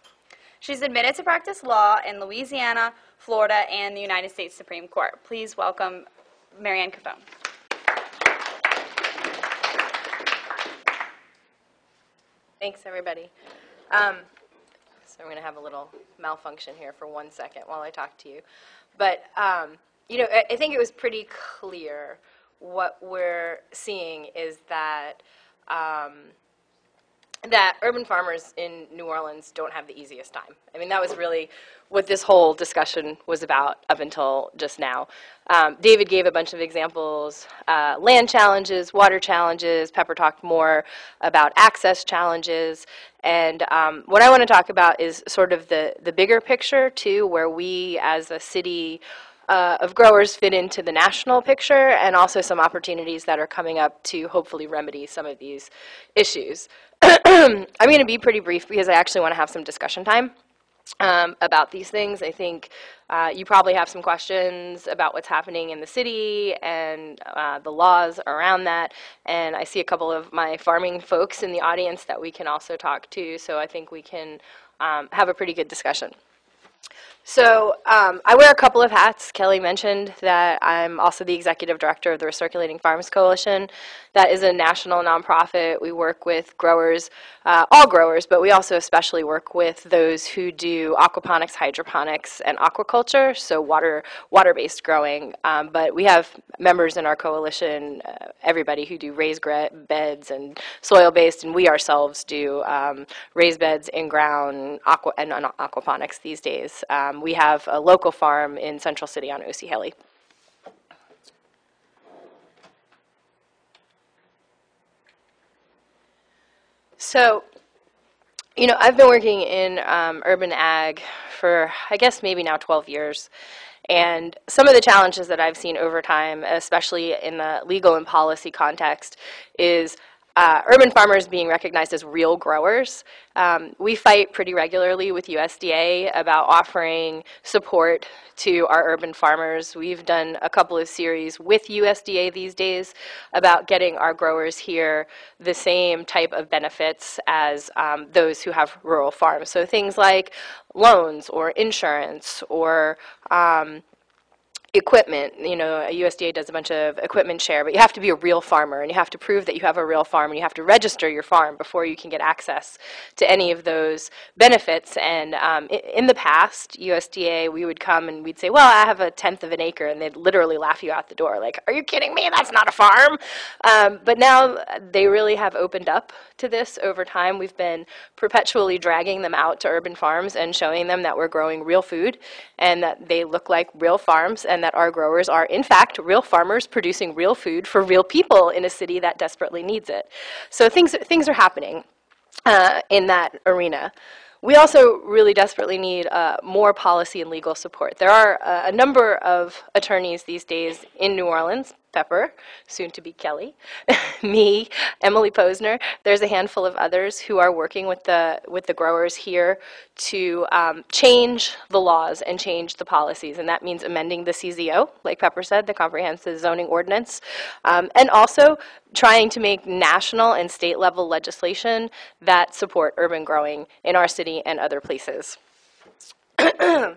She's admitted to practice law in Louisiana, Florida, and the United States Supreme Court. Please welcome Marianne Cufone. Thanks, everybody. Um, So I'm going to have a little malfunction here for one second while I talk to you. But, um, you know, I I think it was pretty clear what we're seeing is that, um, that urban farmers in New Orleans don't have the easiest time. I mean, that was really what this whole discussion was about up until just now. Um, David gave a bunch of examples, uh, land challenges, water challenges. Pepper talked more about access challenges. And um, what I want to talk about is sort of the, the bigger picture, too, where we as a city uh, of growers fit into the national picture and also some opportunities that are coming up to hopefully remedy some of these issues. (clears throat) I'm going to be pretty brief because I actually want to have some discussion time um, about these things. I think uh, you probably have some questions about what's happening in the city and uh, the laws around that. And I see a couple of my farming folks in the audience that we can also talk to, so I think we can um, have a pretty good discussion. So um, I wear a couple of hats. Kelly mentioned that I'm also the executive director of the Recirculating Farms Coalition. That is a national nonprofit. We work with growers, uh, all growers, but we also especially work with those who do aquaponics, hydroponics, and aquaculture, so water water-based growing. Um, but we have members in our coalition, uh, everybody who do raised beds and soil-based, and we ourselves do um, raised beds, in-ground, aqua and uh, aquaponics these days. Um, we have a local farm in Central City on Haley. So, you know, I've been working in um, urban ag for, I guess, maybe now 12 years. And some of the challenges that I've seen over time, especially in the legal and policy context, is uh, urban farmers being recognized as real growers. Um, we fight pretty regularly with USDA about offering support to our urban farmers. We've done a couple of series with USDA these days about getting our growers here the same type of benefits as um, those who have rural farms. So things like loans or insurance or um, equipment, you know, USDA does a bunch of equipment share, but you have to be a real farmer and you have to prove that you have a real farm and you have to register your farm before you can get access to any of those benefits. And um, in the past, USDA, we would come and we'd say, well, I have a tenth of an acre, and they'd literally laugh you out the door, like, are you kidding me? That's not a farm. Um, but now uh, they really have opened up to this over time. We've been perpetually dragging them out to urban farms and showing them that we're growing real food and that they look like real farms and that our growers are, in fact, real farmers producing real food for real people in a city that desperately needs it. So things, things are happening uh, in that arena. We also really desperately need uh, more policy and legal support. There are uh, a number of attorneys these days in New Orleans, Pepper, soon to be Kelly, (laughs) me, Emily Posner. There's a handful of others who are working with the with the growers here to um, change the laws and change the policies, and that means amending the CZO, like Pepper said, the Comprehensive Zoning Ordinance, um, and also trying to make national and state level legislation that support urban growing in our city and other places. (clears throat)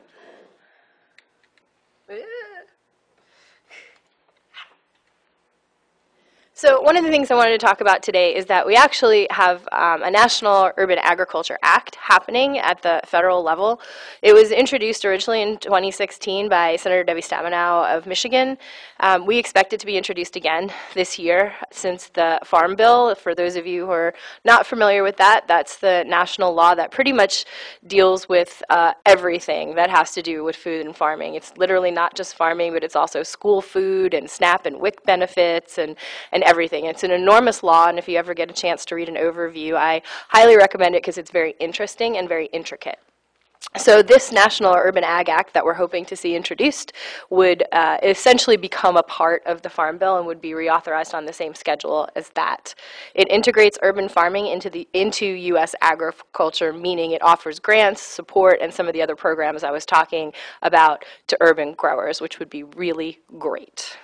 So one of the things I wanted to talk about today is that we actually have um, a National Urban Agriculture Act happening at the federal level. It was introduced originally in 2016 by Senator Debbie Stabenow of Michigan. Um, we expect it to be introduced again this year since the Farm Bill. For those of you who are not familiar with that, that's the national law that pretty much deals with uh, everything that has to do with food and farming. It's literally not just farming, but it's also school food and SNAP and WIC benefits and, and everything. It's an enormous law, and if you ever get a chance to read an overview, I highly recommend it because it's very interesting and very intricate. So this National Urban Ag Act that we're hoping to see introduced would uh, essentially become a part of the Farm Bill and would be reauthorized on the same schedule as that. It integrates urban farming into the into U.S. agriculture, meaning it offers grants, support, and some of the other programs I was talking about to urban growers, which would be really great.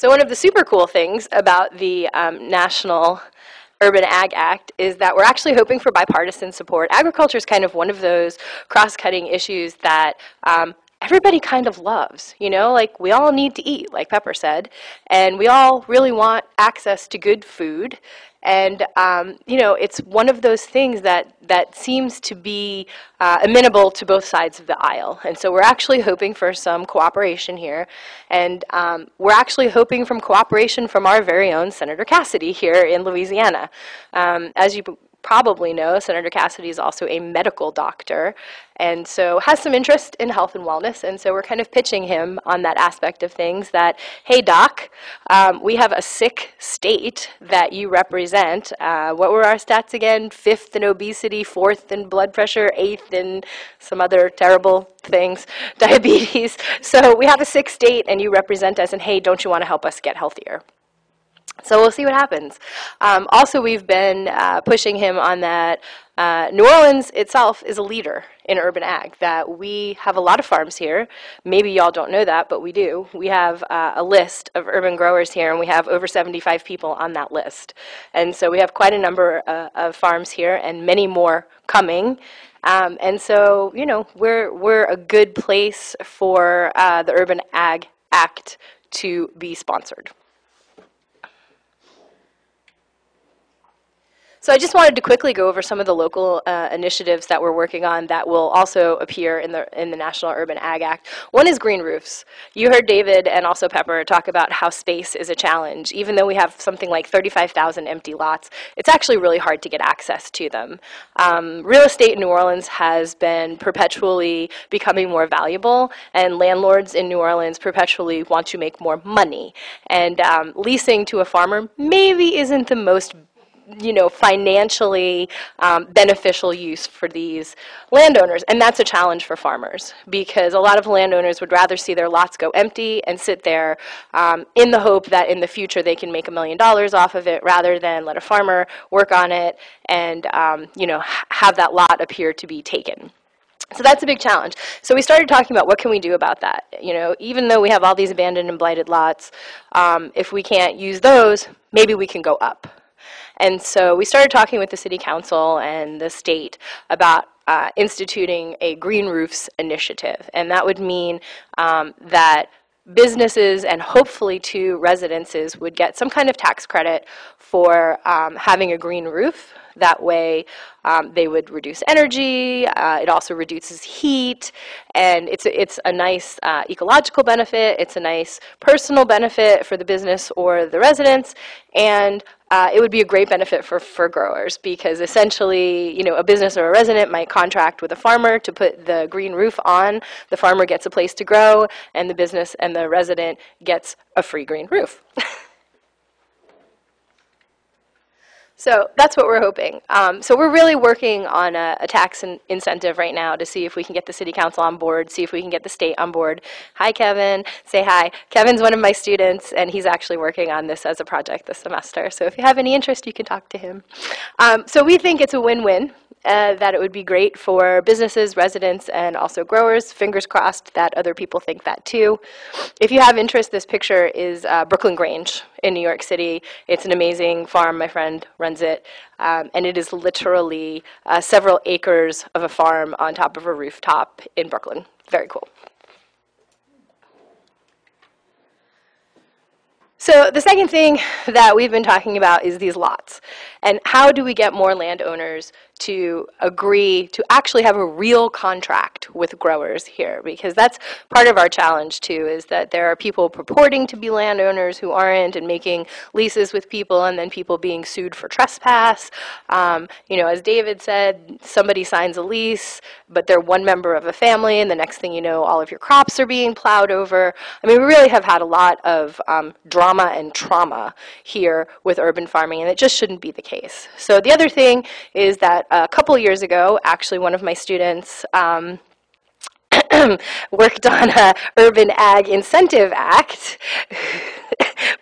So one of the super cool things about the um, National Urban Ag Act is that we're actually hoping for bipartisan support. Agriculture is kind of one of those cross-cutting issues that um, everybody kind of loves, you know, like we all need to eat, like Pepper said, and we all really want access to good food. And um, you know, it's one of those things that that seems to be uh, amenable to both sides of the aisle. And so we're actually hoping for some cooperation here, and um, we're actually hoping from cooperation from our very own Senator Cassidy here in Louisiana. Um, as you probably know, Senator Cassidy is also a medical doctor, and so has some interest in health and wellness. And so we're kind of pitching him on that aspect of things that, hey, doc, um, we have a sick state that you represent. Uh, what were our stats again? Fifth in obesity, fourth in blood pressure, eighth in some other terrible things, (laughs) diabetes. So we have a sick state, and you represent us, and hey, don't you want to help us get healthier? So we'll see what happens. Um, also, we've been uh, pushing him on that. Uh, New Orleans itself is a leader in urban ag. That we have a lot of farms here. Maybe y'all don't know that, but we do. We have uh, a list of urban growers here, and we have over 75 people on that list. And so we have quite a number uh, of farms here, and many more coming. Um, and so, you know, we're we're a good place for uh, the Urban Ag Act to be sponsored. So I just wanted to quickly go over some of the local uh, initiatives that we're working on that will also appear in the in the National Urban Ag Act. One is green roofs. You heard David and also Pepper talk about how space is a challenge. Even though we have something like 35,000 empty lots, it's actually really hard to get access to them. Um, real estate in New Orleans has been perpetually becoming more valuable, and landlords in New Orleans perpetually want to make more money. And um, leasing to a farmer maybe isn't the most you know, financially um, beneficial use for these landowners. And that's a challenge for farmers because a lot of landowners would rather see their lots go empty and sit there um, in the hope that in the future they can make a million dollars off of it rather than let a farmer work on it and, um, you know, have that lot appear to be taken. So that's a big challenge. So we started talking about what can we do about that. You know, even though we have all these abandoned and blighted lots, um, if we can't use those, maybe we can go up. And so we started talking with the city council and the state about uh, instituting a green roofs initiative. And that would mean um, that businesses and hopefully too residences would get some kind of tax credit for um, having a green roof. That way, um, they would reduce energy. Uh, it also reduces heat, and it's a, it's a nice uh, ecological benefit. It's a nice personal benefit for the business or the residents, and uh, it would be a great benefit for for growers because essentially, you know, a business or a resident might contract with a farmer to put the green roof on. The farmer gets a place to grow, and the business and the resident gets a free green roof. (laughs) So that's what we're hoping. Um, so we're really working on a, a tax in- incentive right now to see if we can get the city council on board, see if we can get the state on board. Hi, Kevin. Say hi. Kevin's one of my students, and he's actually working on this as a project this semester. So if you have any interest, you can talk to him. Um, so we think it's a win-win. Uh, that it would be great for businesses, residents, and also growers. Fingers crossed that other people think that too. If you have interest, this picture is uh, Brooklyn Grange in New York City. It's an amazing farm. My friend runs it. Um, and it is literally uh, several acres of a farm on top of a rooftop in Brooklyn. Very cool. So the second thing that we've been talking about is these lots. And how do we get more landowners to agree to actually have a real contract with growers here? Because that's part of our challenge too, is that there are people purporting to be landowners who aren't and making leases with people and then people being sued for trespass. Um, you know, as David said, somebody signs a lease, but they're one member of a family and the next thing you know, all of your crops are being plowed over. I mean, we really have had a lot of um, drama and trauma here with urban farming, and it just shouldn't be the case. So the other thing is that a couple years ago, actually one of my students um, (clears throat) worked on a Urban Ag Incentive Act, (laughs)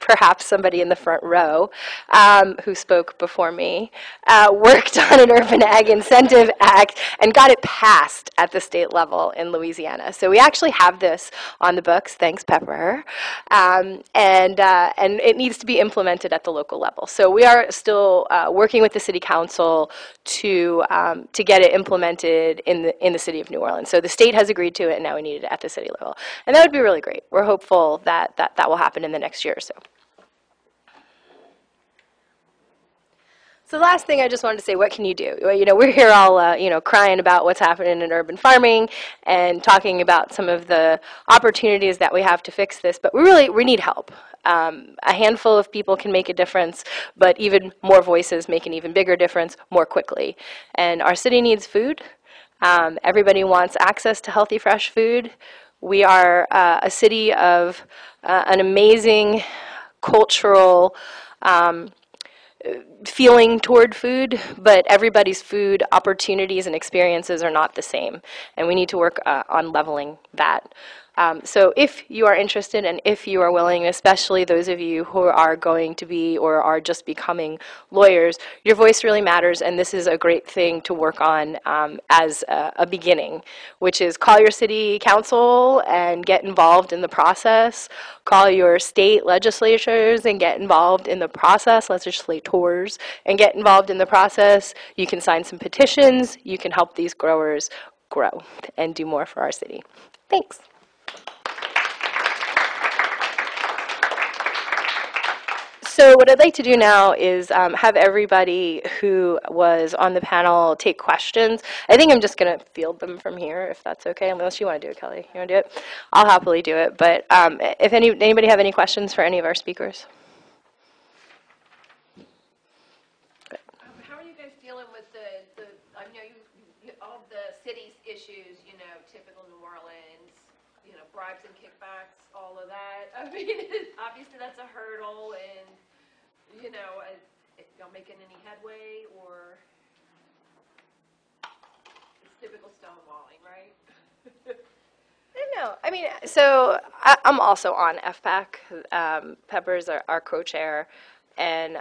perhaps somebody in the front row um, who spoke before me, uh, worked (laughs) on an Urban Ag Incentive Act and got it passed at the state level in Louisiana. So we actually have this on the books, thanks Pepper, um, and, uh, and it needs to be implemented at the local level. So we are still uh, working with the city council to, um, to get it implemented in the, in the city of New Orleans. So the state has agreed to it, and now we need it at the city level. And that would be really great. We're hopeful that that, that will happen in the next year or so. So the last thing I just wanted to say, what can you do? Well, You know, we're here all, uh, you know, crying about what's happening in urban farming and talking about some of the opportunities that we have to fix this, but we really, we need help. Um, a handful of people can make a difference, but even more voices make an even bigger difference more quickly. And our city needs food. Um, everybody wants access to healthy, fresh food. We are uh, a city of uh, an amazing cultural um, feeling toward food, but everybody's food opportunities and experiences are not the same. And we need to work uh, on leveling that. Um, so if you are interested and if you are willing, especially those of you who are going to be or are just becoming lawyers, your voice really matters, and this is a great thing to work on um, as a, a beginning, which is call your city council and get involved in the process. Call your state legislatures and get involved in the process, legislators, and get involved in the process. You can sign some petitions. You can help these growers grow and do more for our city. Thanks. So what I'd like to do now is um, have everybody who was on the panel take questions. I think I'm just going to field them from here, if that's okay, unless you want to do it, Kelly. You want to do it? I'll happily do it. But um, if any, anybody have any questions for any of our speakers? Um, How are you guys dealing with the, the, I know you, you- all of the city's issues, you know, typical New Orleans, you know, bribes and kickbacks, all of that. (laughs) I mean, obviously that's a hurdle and, you know, uh, if y'all making any headway or it's typical stonewalling, right? I don't know. I mean, so I, I'm also on FPAC. Um, Pepper's our, our co-chair, and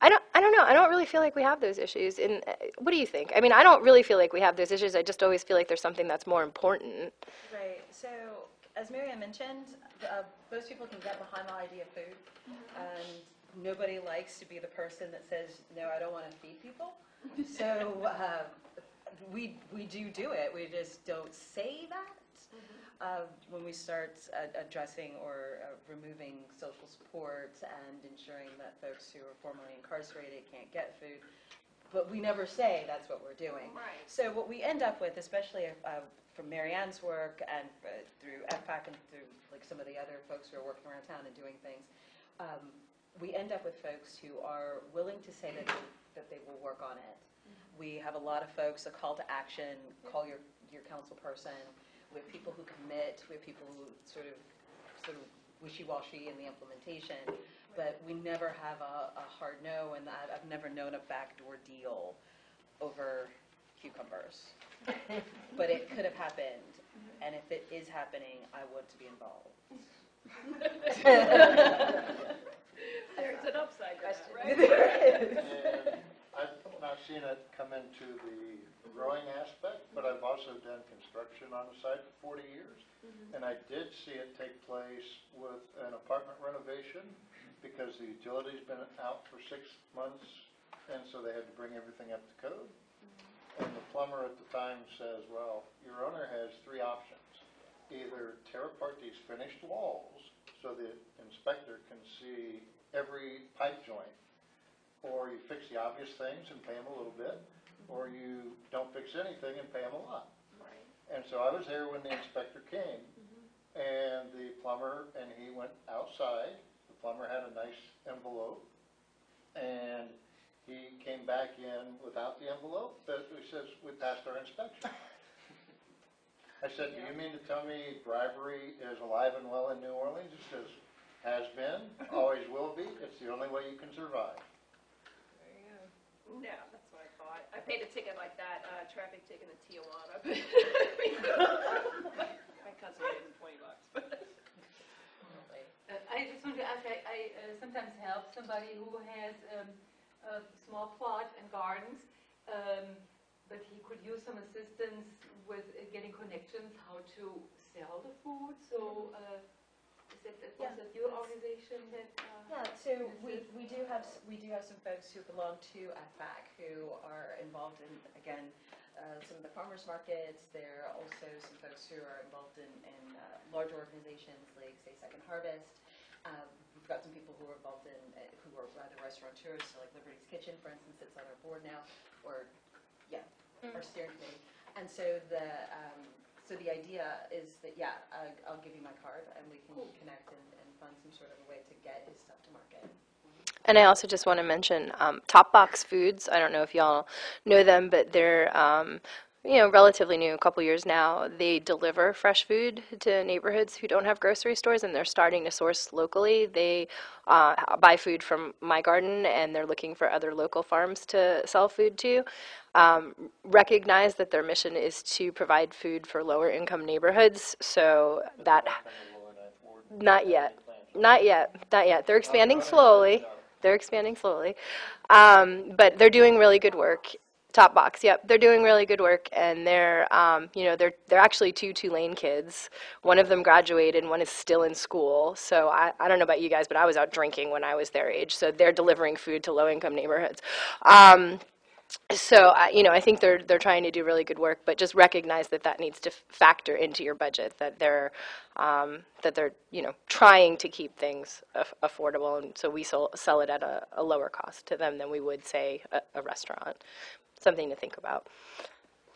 I don't. I don't know. I don't really feel like we have those issues. And uh, what do you think? I mean, I don't really feel like we have those issues. I just always feel like there's something that's more important. Right, so, as Miriam mentioned, uh, most people can get behind the idea of food. And nobody likes to be the person that says, no, I don't want to feed people. So, uh, we, we do do it, we just don't say that. Uh, When we start uh, addressing or uh, removing social support and ensuring that folks who are formerly incarcerated can't get food, but we never say that's what we're doing. Right. So what we end up with, especially uh, from Marianne's work and uh, through FPAC and through like some of the other folks who are working around town and doing things, um, we end up with folks who are willing to say that they, that they will work on it. We have a lot of folks, a call to action, call your, your council person. We have people who commit, we have people who sort of, sort of wishy-washy in the implementation. But we never have a, a hard no, and I- I've never known a backdoor deal over cucumbers. (laughs) But it could have happened, and if it is happening, I want to be involved. (laughs) There's an upside to that, right? (laughs) And I've not seen it come into the growing aspect, but I've also done construction on the site for 40 years. Mm-hmm. And I did see it take place with an apartment renovation because the utility's been out for six months, and so they had to bring everything up to code. And the plumber at the time says, well, your owner has three options. Either tear apart these finished walls so the inspector can see every pipe joint, or you fix the obvious things and pay them a little bit, or you don't fix anything and pay them a lot. Right. And so I was there when the inspector came, mm-hmm. and the plumber, and he went outside. The plumber had a nice envelope, and he came back in without the envelope, but he says, we passed our inspection. (laughs) I said, do you mean to tell me bribery is alive and well in New Orleans? He says, has been, always will be, it's the only way you can survive. There you go. No, that's what I thought. I paid a ticket like that, uh, traffic ticket in Tijuana. (laughs) (laughs) My cousin paid me twenty bucks, but. Uh, I just want to ask, I, I uh, sometimes help somebody who has um, a small plot and gardens, um, but he could use some assistance with uh, getting connections, how to sell the food, so, uh, is that, was Yeah, that your organization that? uh, Yeah, so we, we do have, we do have some folks who belong to FPAC who are involved in, again, uh, some of the farmers markets. There are also some folks who are involved in, in uh, large organizations like, say, Second Harvest. Um, We've got some people who are involved in, uh, who are rather restaurateurs, so like Liberty's Kitchen, for instance, sits on our board now, or, yeah, our steering committee. And so the, um, so the idea is that, yeah, I- I'll give you my card and we can connect and, and find some sort of a way to get his stuff to market. And I also just want to mention um, Top Box Foods. I don't know if y'all know them, but they're um, you know relatively new, a couple years now. They deliver fresh food to neighborhoods who don't have grocery stores, and they're starting to source locally. They uh, buy food from my garden, and they're looking for other local farms to sell food to. Um, recognize that their mission is to provide food for lower income neighborhoods, so that not yet. Not yet, not yet. They're expanding slowly. They're expanding slowly. Um, but they're doing really good work. Top box, yep. They're doing really good work, and they're, um, you know, they're they're actually two Tulane kids. One of them graduated, and one is still in school. So I, I don't know about you guys, but I was out drinking when I was their age. So they're delivering food to low-income neighborhoods. Um, so I, you know, I think they're they're trying to do really good work, but just recognize that that needs to factor into your budget. That they're um, that they're you know trying to keep things af- affordable, and so we sell, sell it at a, a lower cost to them than we would say a, a restaurant. Something to think about.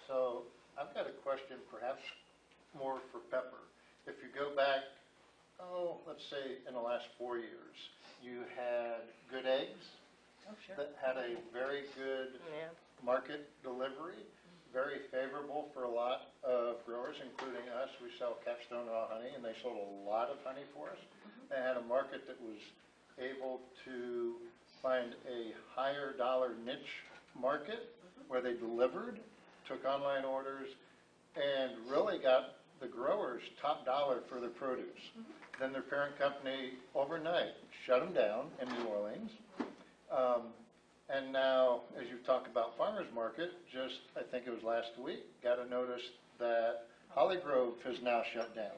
So I've got a question perhaps more for Pepper. If you go back, oh, let's say in the last four years, you had good eggs Oh, sure. that had a very good Yeah. market delivery, very favorable for a lot of growers, including us. We sell Capstone Raw Honey, and they sold a lot of honey for us. Mm-hmm. They had a market that was able to find a higher dollar niche market where they delivered, took online orders, and really got the growers top dollar for their produce. Then their parent company overnight shut them down in New Orleans. Um, and now, as you talk about farmers market, just, I think it was last week, got a notice that Hollygrove has now shut down.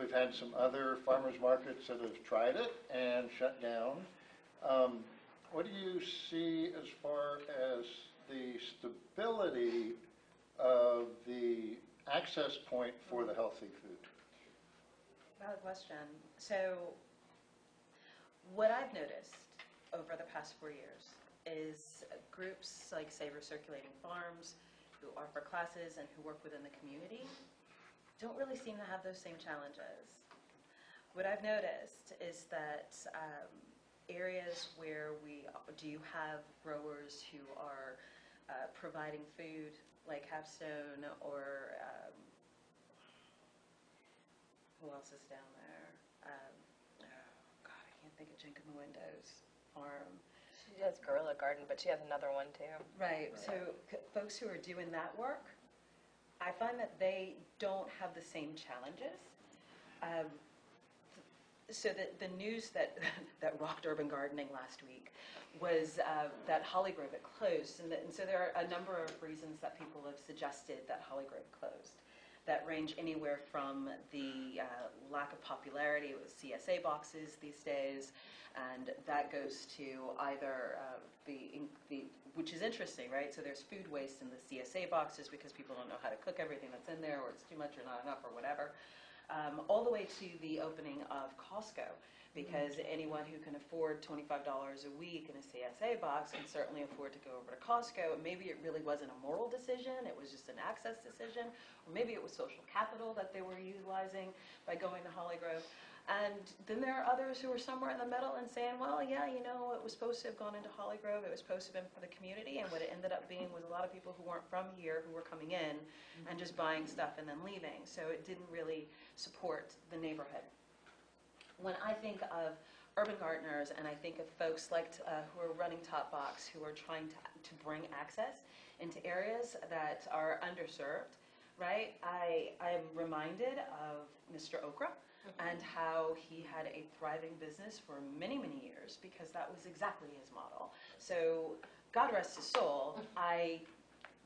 We've had some other farmers markets that have tried it and shut down. Um, what do you see as far as the stability of the access point for the healthy food? Valid question. So what I've noticed over the past four years is groups like, say, Recirculating Farms, who offer classes and who work within the community, don't really seem to have those same challenges. What I've noticed is that um, areas where we do have growers who are uh, providing food, like Capstone or um, who else is down there? Um, oh, God, I can't think of Jenkinma Windows Farm. She does Gorilla Garden, but she has another one too. Right, so folks who are doing that work, I find that they don't have the same challenges. Um, So the, the news that, (laughs) that rocked urban gardening last week was uh, that Hollygrove had closed. And that- and so there are a number of reasons that people have suggested that Hollygrove closed that range anywhere from the uh, lack of popularity with CSA boxes these days, and that goes to either uh, the, the, which is interesting, right? So there's food waste in the CSA boxes because people don't know how to cook everything that's in there, or it's too much or not enough, or whatever, um, all the way to the opening of Costco, because anyone who can afford $25 a week in a CSA box can certainly afford to go over to Costco. And maybe it really wasn't a moral decision, it was just an access decision, or maybe it was social capital that they were utilizing by going to Hollygrove. And then there are others who are somewhere in the middle and saying, well, yeah, you know, it was supposed to have gone into Hollygrove, it was supposed to have been for the community, and what it ended up being was a lot of people who weren't from here who were coming in and just buying stuff and then leaving. So it didn't really support the neighborhood. When I think of urban gardeners and I think of folks like, uh, who are running Top Box, who are trying to, to bring access into areas that are underserved, right? I, I am reminded of Mr. Okra and how he had a thriving business for many, many years because that was exactly his model. So God rest his soul, (laughs) I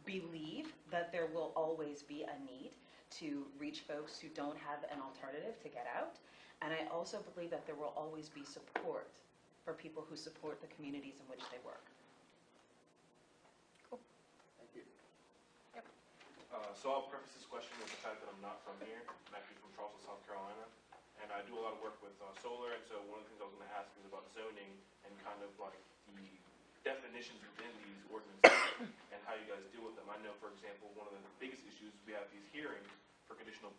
believe that there will always be a need to reach folks who don't have an alternative to get out. And I also believe that there will always be support for people who support the communities in which they work. Cool. Thank you. Yep. Uh, so I'll preface this question with the fact that I'm not from here. I'm actually from Charleston, South Carolina, and I do a lot of work with uh, solar. And so one of the things I was going to ask is about zoning and kind of like the definitions within these ordinances (coughs) and how you guys deal with them. I know, for example, one of the biggest issues we have these hearings for conditional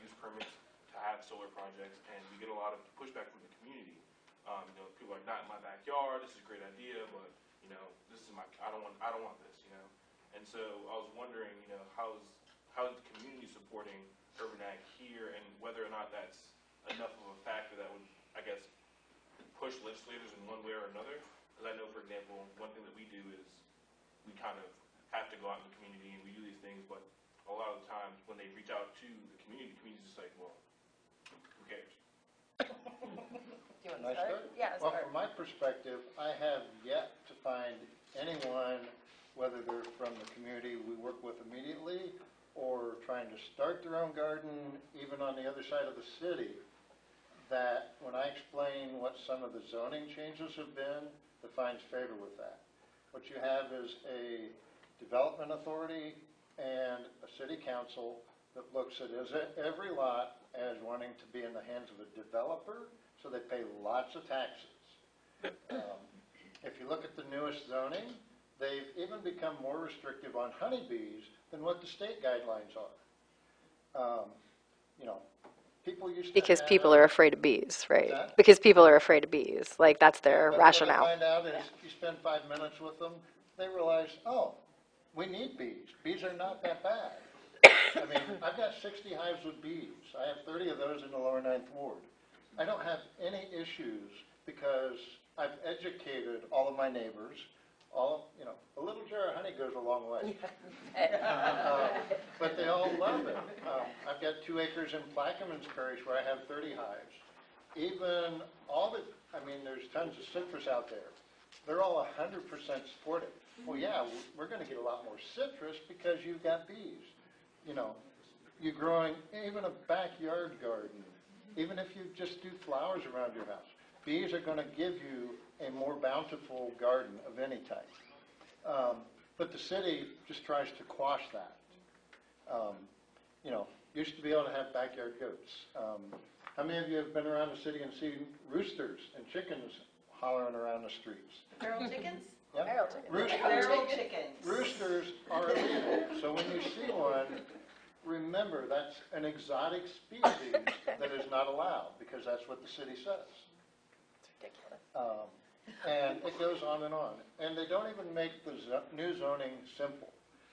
use permits to have solar projects, and we get a lot of pushback from the community. Um, you know, people are like, not in my backyard. This is a great idea, but you know, this is my. I don't want. I don't want this. You know. And so I was wondering, you know, how's, how's the community supporting urban ag here and whether or not that's enough of a factor that would, I guess, push legislators in one way or another? Because I know, for example, one thing that we do is we kind of have to go out in the community and we do these things, but a lot of the times when they reach out to the community, the community's just like, well, who cares? (laughs) Do you want to start? start? Yeah, Well, start. from my perspective, I have yet to find anyone, whether they're from the community we work with immediately or trying to start their own garden, even on the other side of the city, that when I explain what some of the zoning changes have been, that finds favor with that. What you have is a development authority and a city council that looks at is it every lot as wanting to be in the hands of a developer, so they pay lots of taxes. Um, If you look at the newest zoning, they've even become more restrictive on honeybees than what the state guidelines are. Um, You know, people Because people are afraid of bees, right? that? Because people are afraid of bees. Like, that's their But rationale. What I find out is, you spend five minutes with them, they realize, oh, we need bees. Bees are not that bad. I mean, (coughs) I've got sixty hives with bees. I have thirty of those in the lower ninth ward. I don't have any issues because I've educated all of my neighbors. All, you know, a little jar of honey goes a long way. (laughs) Uh, But they all love it. Um, I've got two acres in Plaquemines Parish where I have thirty hives. Even all the, I mean, there's tons of citrus out there. They're all hundred percent supportive. Well, yeah, we're gonna get a lot more citrus because you've got bees. You know, you're growing even a backyard garden, even if you just do flowers around your house. Bees are gonna give you a more bountiful garden of any type. Um, But the city just tries to quash that. Um, You know, used to be able to have backyard goats. Um, How many of you have been around the city and seen roosters and chickens hollering around the streets? Feral chickens? Yep. Feral chickens. Roosters, Feral chickens. roosters are illegal, so when you see one, remember, that's an exotic species that is not allowed, because that's what the city says. It's ridiculous. Um, And it goes on and on. And they don't even make the zo- new zoning simple.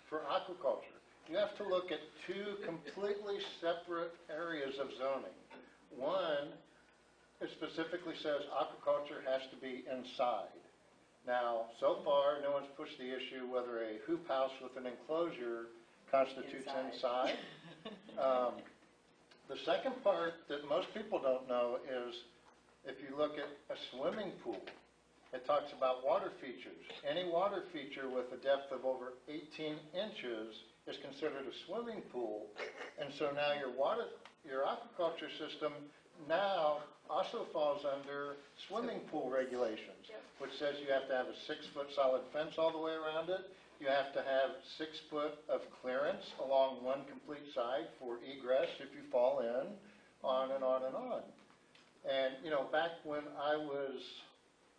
For aquaculture, you have to look at two completely separate areas of zoning. One, it specifically says aquaculture has to be inside. Now, so far, no one's pushed the issue whether a hoop house with an enclosure constitutes inside. (laughs) Um, The second part that most people don't know is, if you look at a swimming pool, it talks about water features. Any water feature with a depth of over 18 inches is considered a swimming pool. And so now your water, your aquaculture system now also falls under swimming pool regulations, which says you have to have a six-foot solid fence all the way around it. You have to have six foot of clearance along one complete side for egress if you fall in, on and on and on. And, you know, back when I was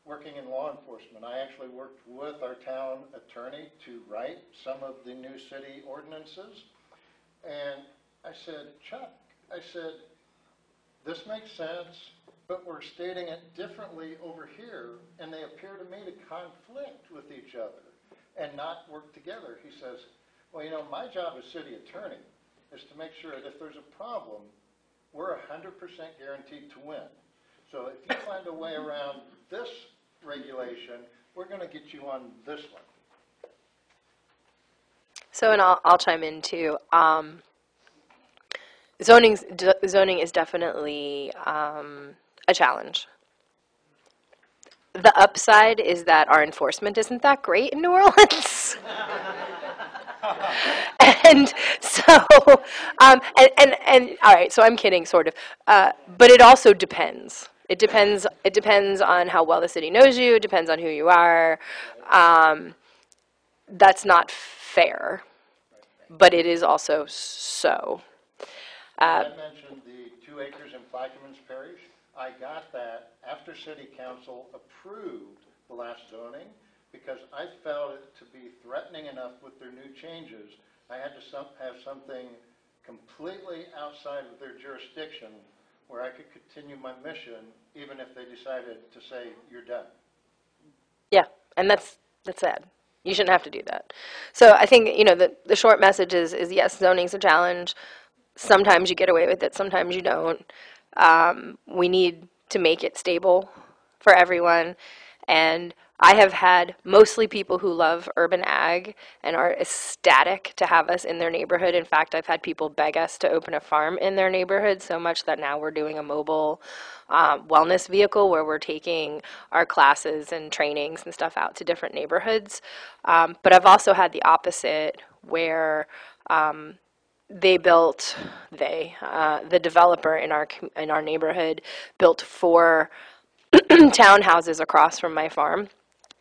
working in law enforcement, I actually worked with our town attorney to write some of the new city ordinances. And I said, Chuck, I said, this makes sense, but we're stating it differently over here, and they appear to me to conflict with each other and not work together. He says, well, you know, my job as city attorney is to make sure that if there's a problem, we're hundred percent guaranteed to win. So if you find a way around this regulation, we're gonna get you on this one. So, and I'll, I'll chime in too. Um, zoning's, d- zoning is definitely um, a challenge. The upside is that our enforcement isn't that great in New Orleans. (laughs) and so, um, and, and, and, all right, so I'm kidding, sort of. Uh, but it also depends. It depends, it depends on how well the city knows you, it depends on who you are. Um, that's not fair, but it is also so. Uh, I mentioned the two acres in Plaquemines Parish. I got that after city council approved the last zoning because I felt it to be threatening enough with their new changes. I had to some, have something completely outside of their jurisdiction where I could continue my mission even if they decided to say, you're done. Yeah, and that's that's sad. You shouldn't have to do that. So I think you know the the short message is is yes, zoning's a challenge. Sometimes you get away with it, sometimes you don't. Um, we need to make it stable for everyone, and I have had mostly people who love urban ag and are ecstatic to have us in their neighborhood. In fact, I've had people beg us to open a farm in their neighborhood so much that now we're doing a mobile um, wellness vehicle where we're taking our classes and trainings and stuff out to different neighborhoods. Um, but I've also had the opposite where um, they built they uh, the developer in our in our neighborhood built four (clears throat) townhouses across from my farm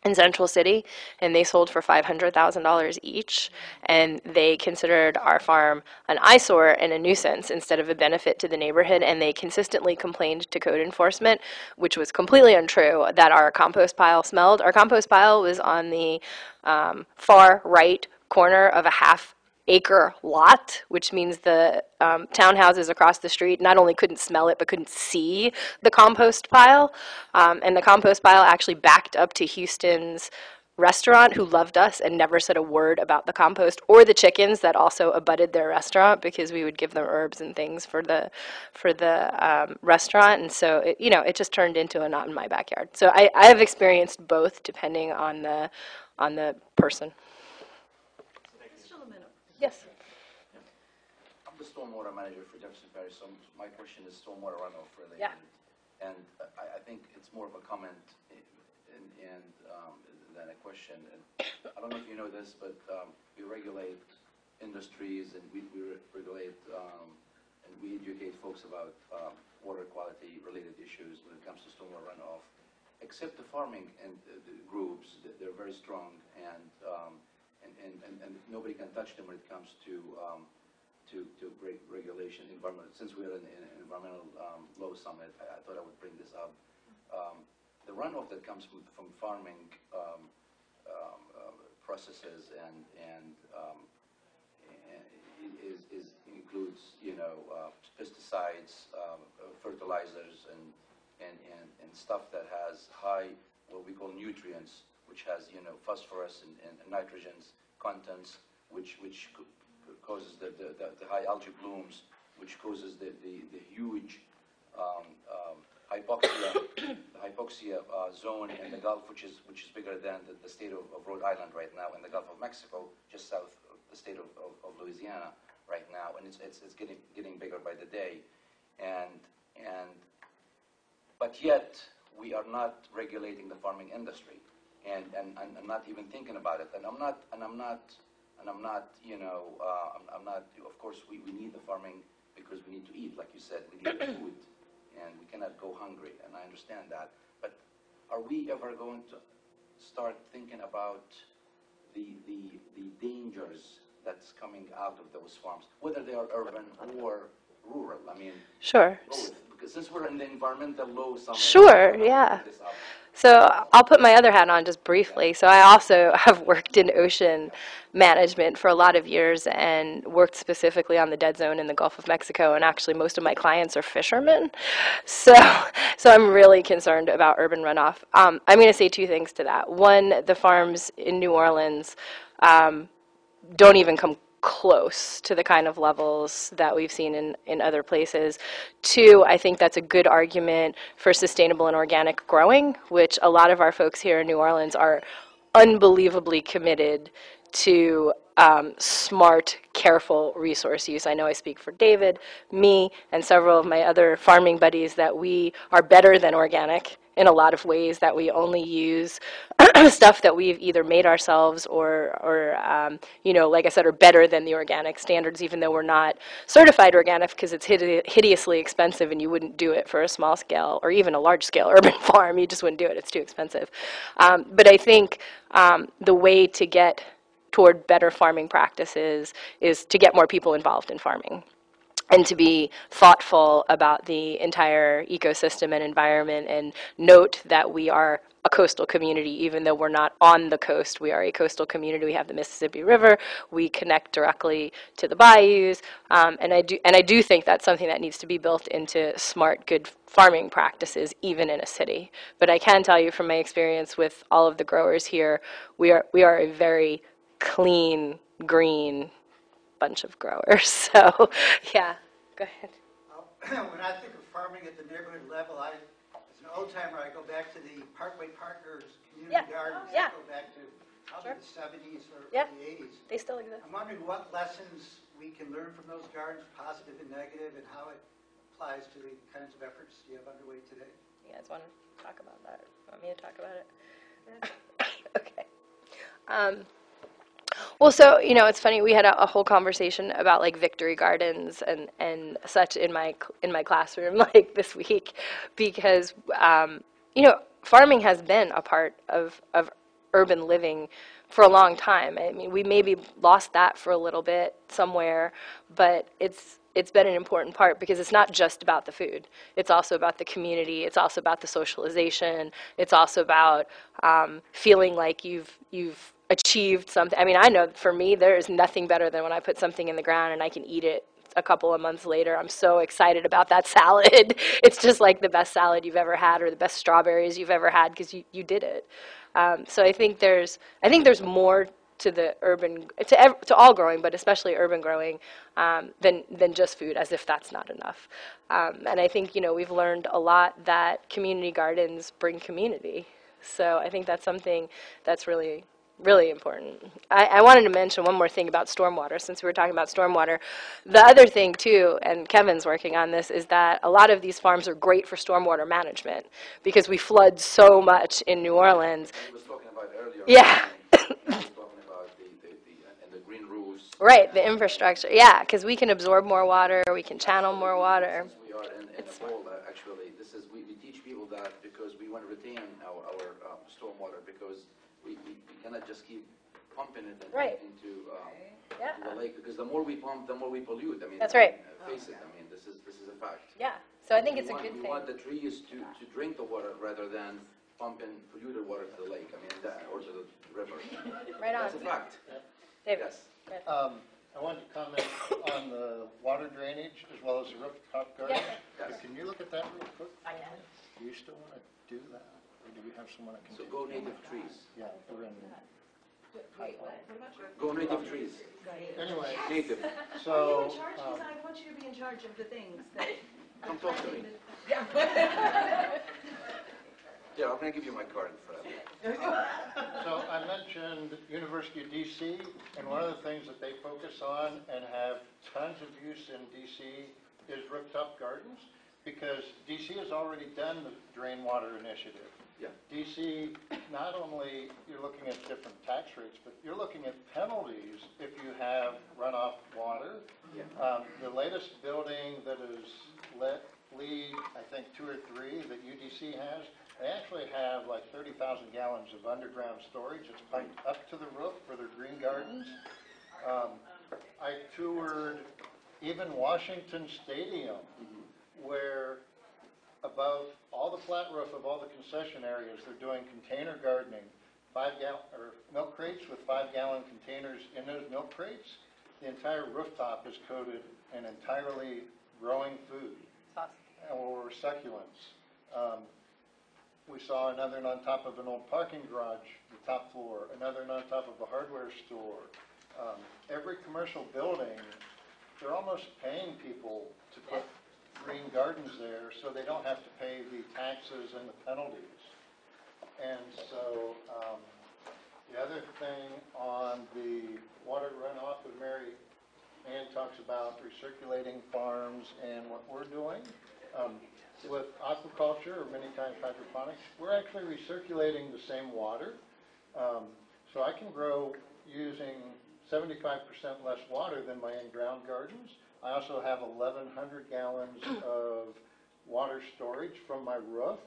in Central City, and they sold for five hundred thousand dollars each. And they considered our farm an eyesore and a nuisance instead of a benefit to the neighborhood. And they consistently complained to code enforcement, which was completely untrue, that our compost pile smelled. Our compost pile was on the um, far right corner of a half acre lot, which means the um, townhouses across the street not only couldn't smell it, but couldn't see the compost pile. Um, and the compost pile actually backed up to Houston's restaurant, who loved us and never said a word about the compost or the chickens that also abutted their restaurant because we would give them herbs and things for the for the um, restaurant. And so, it, you know, it just turned into a not in my backyard. So I, I have experienced both, depending on the on the person. Yes. I'm the stormwater manager for Jefferson Parish, so my question is stormwater runoff related. Yeah. And I, I think it's more of a comment i- and, and, um, than a question. And I don't know if you know this, but, um, we regulate industries and we, we re- regulate, um, and we educate folks about, um, water quality related issues when it comes to stormwater runoff. Except the farming and uh, the groups, they're very strong and, um, and, and, and- nobody can touch them when it comes to, um, to, to reg- regulation, environment, since we're in in an environmental um, law summit, I I thought I would bring this up. Um, The runoff that comes from, from farming um, um, uh, processes and, and um, and is, is, includes, you know, uh, pesticides, um, uh, fertilizers, and, and, and, and stuff that has high, what we call nutrients, which has, you know, phosphorus and, and nitrogens contents, which, which causes the, the, the- the high algae blooms, which causes the, the, the huge um, um, hypoxia, the (coughs) hypoxia uh, zone in the Gulf, which is, which is bigger than the, the state of, of Rhode Island right now, and the Gulf of Mexico, just south of the state of, of, of Louisiana right now, and it's, it's, it's getting, getting bigger by the day. And, and, but yet, we are not regulating the farming industry, and, and, and I'm not even thinking about it. And I'm not, and I'm not, and I'm not, you know, uh, I'm, I'm not, of course, we, we need the farming because we need to eat, like you said, we need the food, and we cannot go hungry, and I understand that. But are we ever going to start thinking about the, the, the dangers that's coming out of those farms, whether they are urban or rural? I mean, Sure. both, since we're in the environmental law. Sure, yeah. So I'll put my other hat on just briefly. So I also (laughs) have worked in ocean management for a lot of years and worked specifically on the dead zone in the Gulf of Mexico. And actually, most of my clients are fishermen. So, (laughs) so I'm really concerned about urban runoff. Um, I'm going to say two things to that. One, the farms in New Orleans um, don't even come close to the kind of levels that we've seen in, in other places. Two, I think that's a good argument for sustainable and organic growing, which a lot of our folks here in New Orleans are unbelievably committed to um, smart, careful resource use. I know I speak for David, me, and several of my other farming buddies that we are better than organic in a lot of ways, that we only use (clears throat) stuff that we've either made ourselves or, or um, you know, like I said, are better than the organic standards, even though we're not certified organic because it's hide- hideously expensive and you wouldn't do it for a small scale or even a large scale (laughs) urban farm. You just wouldn't do it, it's too expensive. Um, but I think um, the way to get toward better farming practices is to get more people involved in farming and to be thoughtful about the entire ecosystem and environment and note that we are a coastal community even though we're not on the coast. We are a coastal community. We have the mississippi river. We connect directly to the bayous. Um, and i do and i do think that's something that needs to be built into smart good farming practices even in a city. But i can tell you from my experience with all of the growers here we are we are a very clean green bunch of growers. (laughs) So, yeah, go ahead. (clears throat) When I think of farming at the neighborhood level, I, as an old timer, I go back to the Parkway Partners Yeah. Community Gardens. Yeah. I go back to probably the seventies or Yeah. the eighties. They still exist. I'm wondering what lessons we can learn from those gardens, positive and negative, and how it applies to the kinds of efforts you have underway today. You guys want to talk about that? Want me to talk about it? (coughs) okay. Um, well, so you know, it's funny. We had a, a whole conversation about like victory gardens and and such in my in my classroom (laughs) like this week, because um, you know, farming has been a part of of urban living for a long time. I mean, we maybe lost that for a little bit somewhere, but it's it's been an important part because it's not just about the food. It's also about the community. It's also about the socialization. It's also about um, feeling like you've you've achieved something. I mean, I know for me, there is nothing better than when I put something in the ground and I can eat it a couple of months later. I'm so excited about that (laughs) salad. It's just like the best salad you've ever had or the best strawberries you've ever had because you, you did it. Um, so I think there's I think there's more to the urban to ev- to all growing, but especially urban growing, um, than than just food. As if that's not enough. Um, and I think you know we've learned a lot that community gardens bring community. So I think that's something that's really really important. I, I wanted to mention one more thing about stormwater, since we were talking about stormwater. The other thing too, and Kevin's working on this, is that a lot of these farms are great for stormwater management because we flood so much in New Orleans. He was talking about earlier. Yeah. Right, the infrastructure, yeah, because we can absorb more water, we can channel more water. Since we are in, in fall, uh, actually, this is, we, we teach people that because we want to retain our, our um, stormwater, because we, we we cannot just keep pumping it and- Right. into, um, Yeah. into the lake, because the more we pump, the more we pollute. I mean, That's I right. mean, uh, Face it, I mean, this is, this is a fact. Yeah, so I think We it's a want- good We want the trees to, to drink the water rather than pumping polluted water to the lake, I mean, that, or to the river. (laughs) Right That's a on. fact, David? yes. Um, I wanted to comment on the water drainage as well as the rooftop garden. Yes. Can you look at that real quick? I can. Do you still want to do that? Or do we have someone that can? So go it? native trees, Yeah, we're in. go native trees, Anyway, native, so, um, I want you to be in charge of the things that. come talk to me. (laughs) (laughs) Yeah, I'm gonna give you my card for that. So I mentioned University of DC, and one of the things that they focus on and have tons of use in DC is rooftop gardens, because DC has already done the drain water initiative. Yeah. DC, not only you're looking at different tax rates, but you're looking at penalties if you have runoff water. Yeah. Um, The latest building that is let, LEED, I think, two or three that UDC has, they actually have like 30,000 gallons of underground storage. It's piped up to the roof for their green gardens. Um, I toured even Washington Stadium, where above all the flat roof of all the concession areas, they're doing container gardening, five gallon, or milk crates with five gallon containers in those milk crates. The entire rooftop is coated in entirely growing food or succulents. Um, we saw another one on top of an old parking garage, the top floor, another one on top of a hardware store. Um, every commercial building, they're almost paying people to put green gardens there so they don't have to pay the taxes and the penalties. And so, um, the other thing on the water runoff that Mary Ann talks about recirculating farms and what we're doing. Um, with aquaculture, or many times hydroponics, we're actually recirculating the same water. Um, so I can grow using seventy-five percent less water than my in-ground gardens. I also have eleven hundred gallons (clears throat) of water storage from my roof.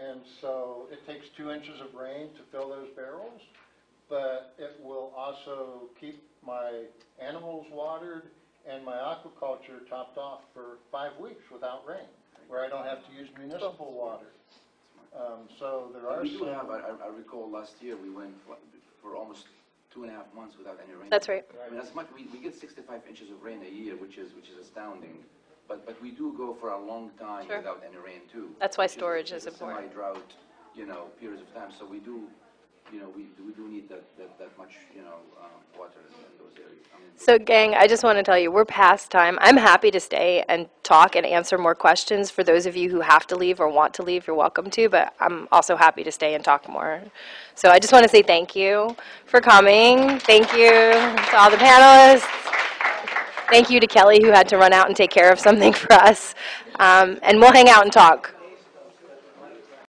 And so it takes two inches of rain to fill those barrels, but it will also keep my animals watered and my aquaculture topped off for five weeks without rain, where I don't have to use municipal water. Um, so there are We do some. have, I, I- I recall last year, we went for- for almost two and a half months without any rain. That's right. I mean, that's much, we, we get 65 inches of rain a year, which is, which is astounding. But, but we do go for a long time Sure. without any rain too. That's why which storage which is important. Semi-drought, you know, periods of time. So we do, you know, we, we do need that, that, that much, you know, um, water in those areas. I mean, So gang, I just want to tell you, we're past time. I'm happy to stay and talk and answer more questions. For those of you who have to leave or want to leave, you're welcome to, but I'm also happy to stay and talk more. So I just want to say thank you for coming. Thank you to all the panelists. Thank you to Kelly, who had to run out and take care of something (laughs) for us. Um, And we'll hang out and talk.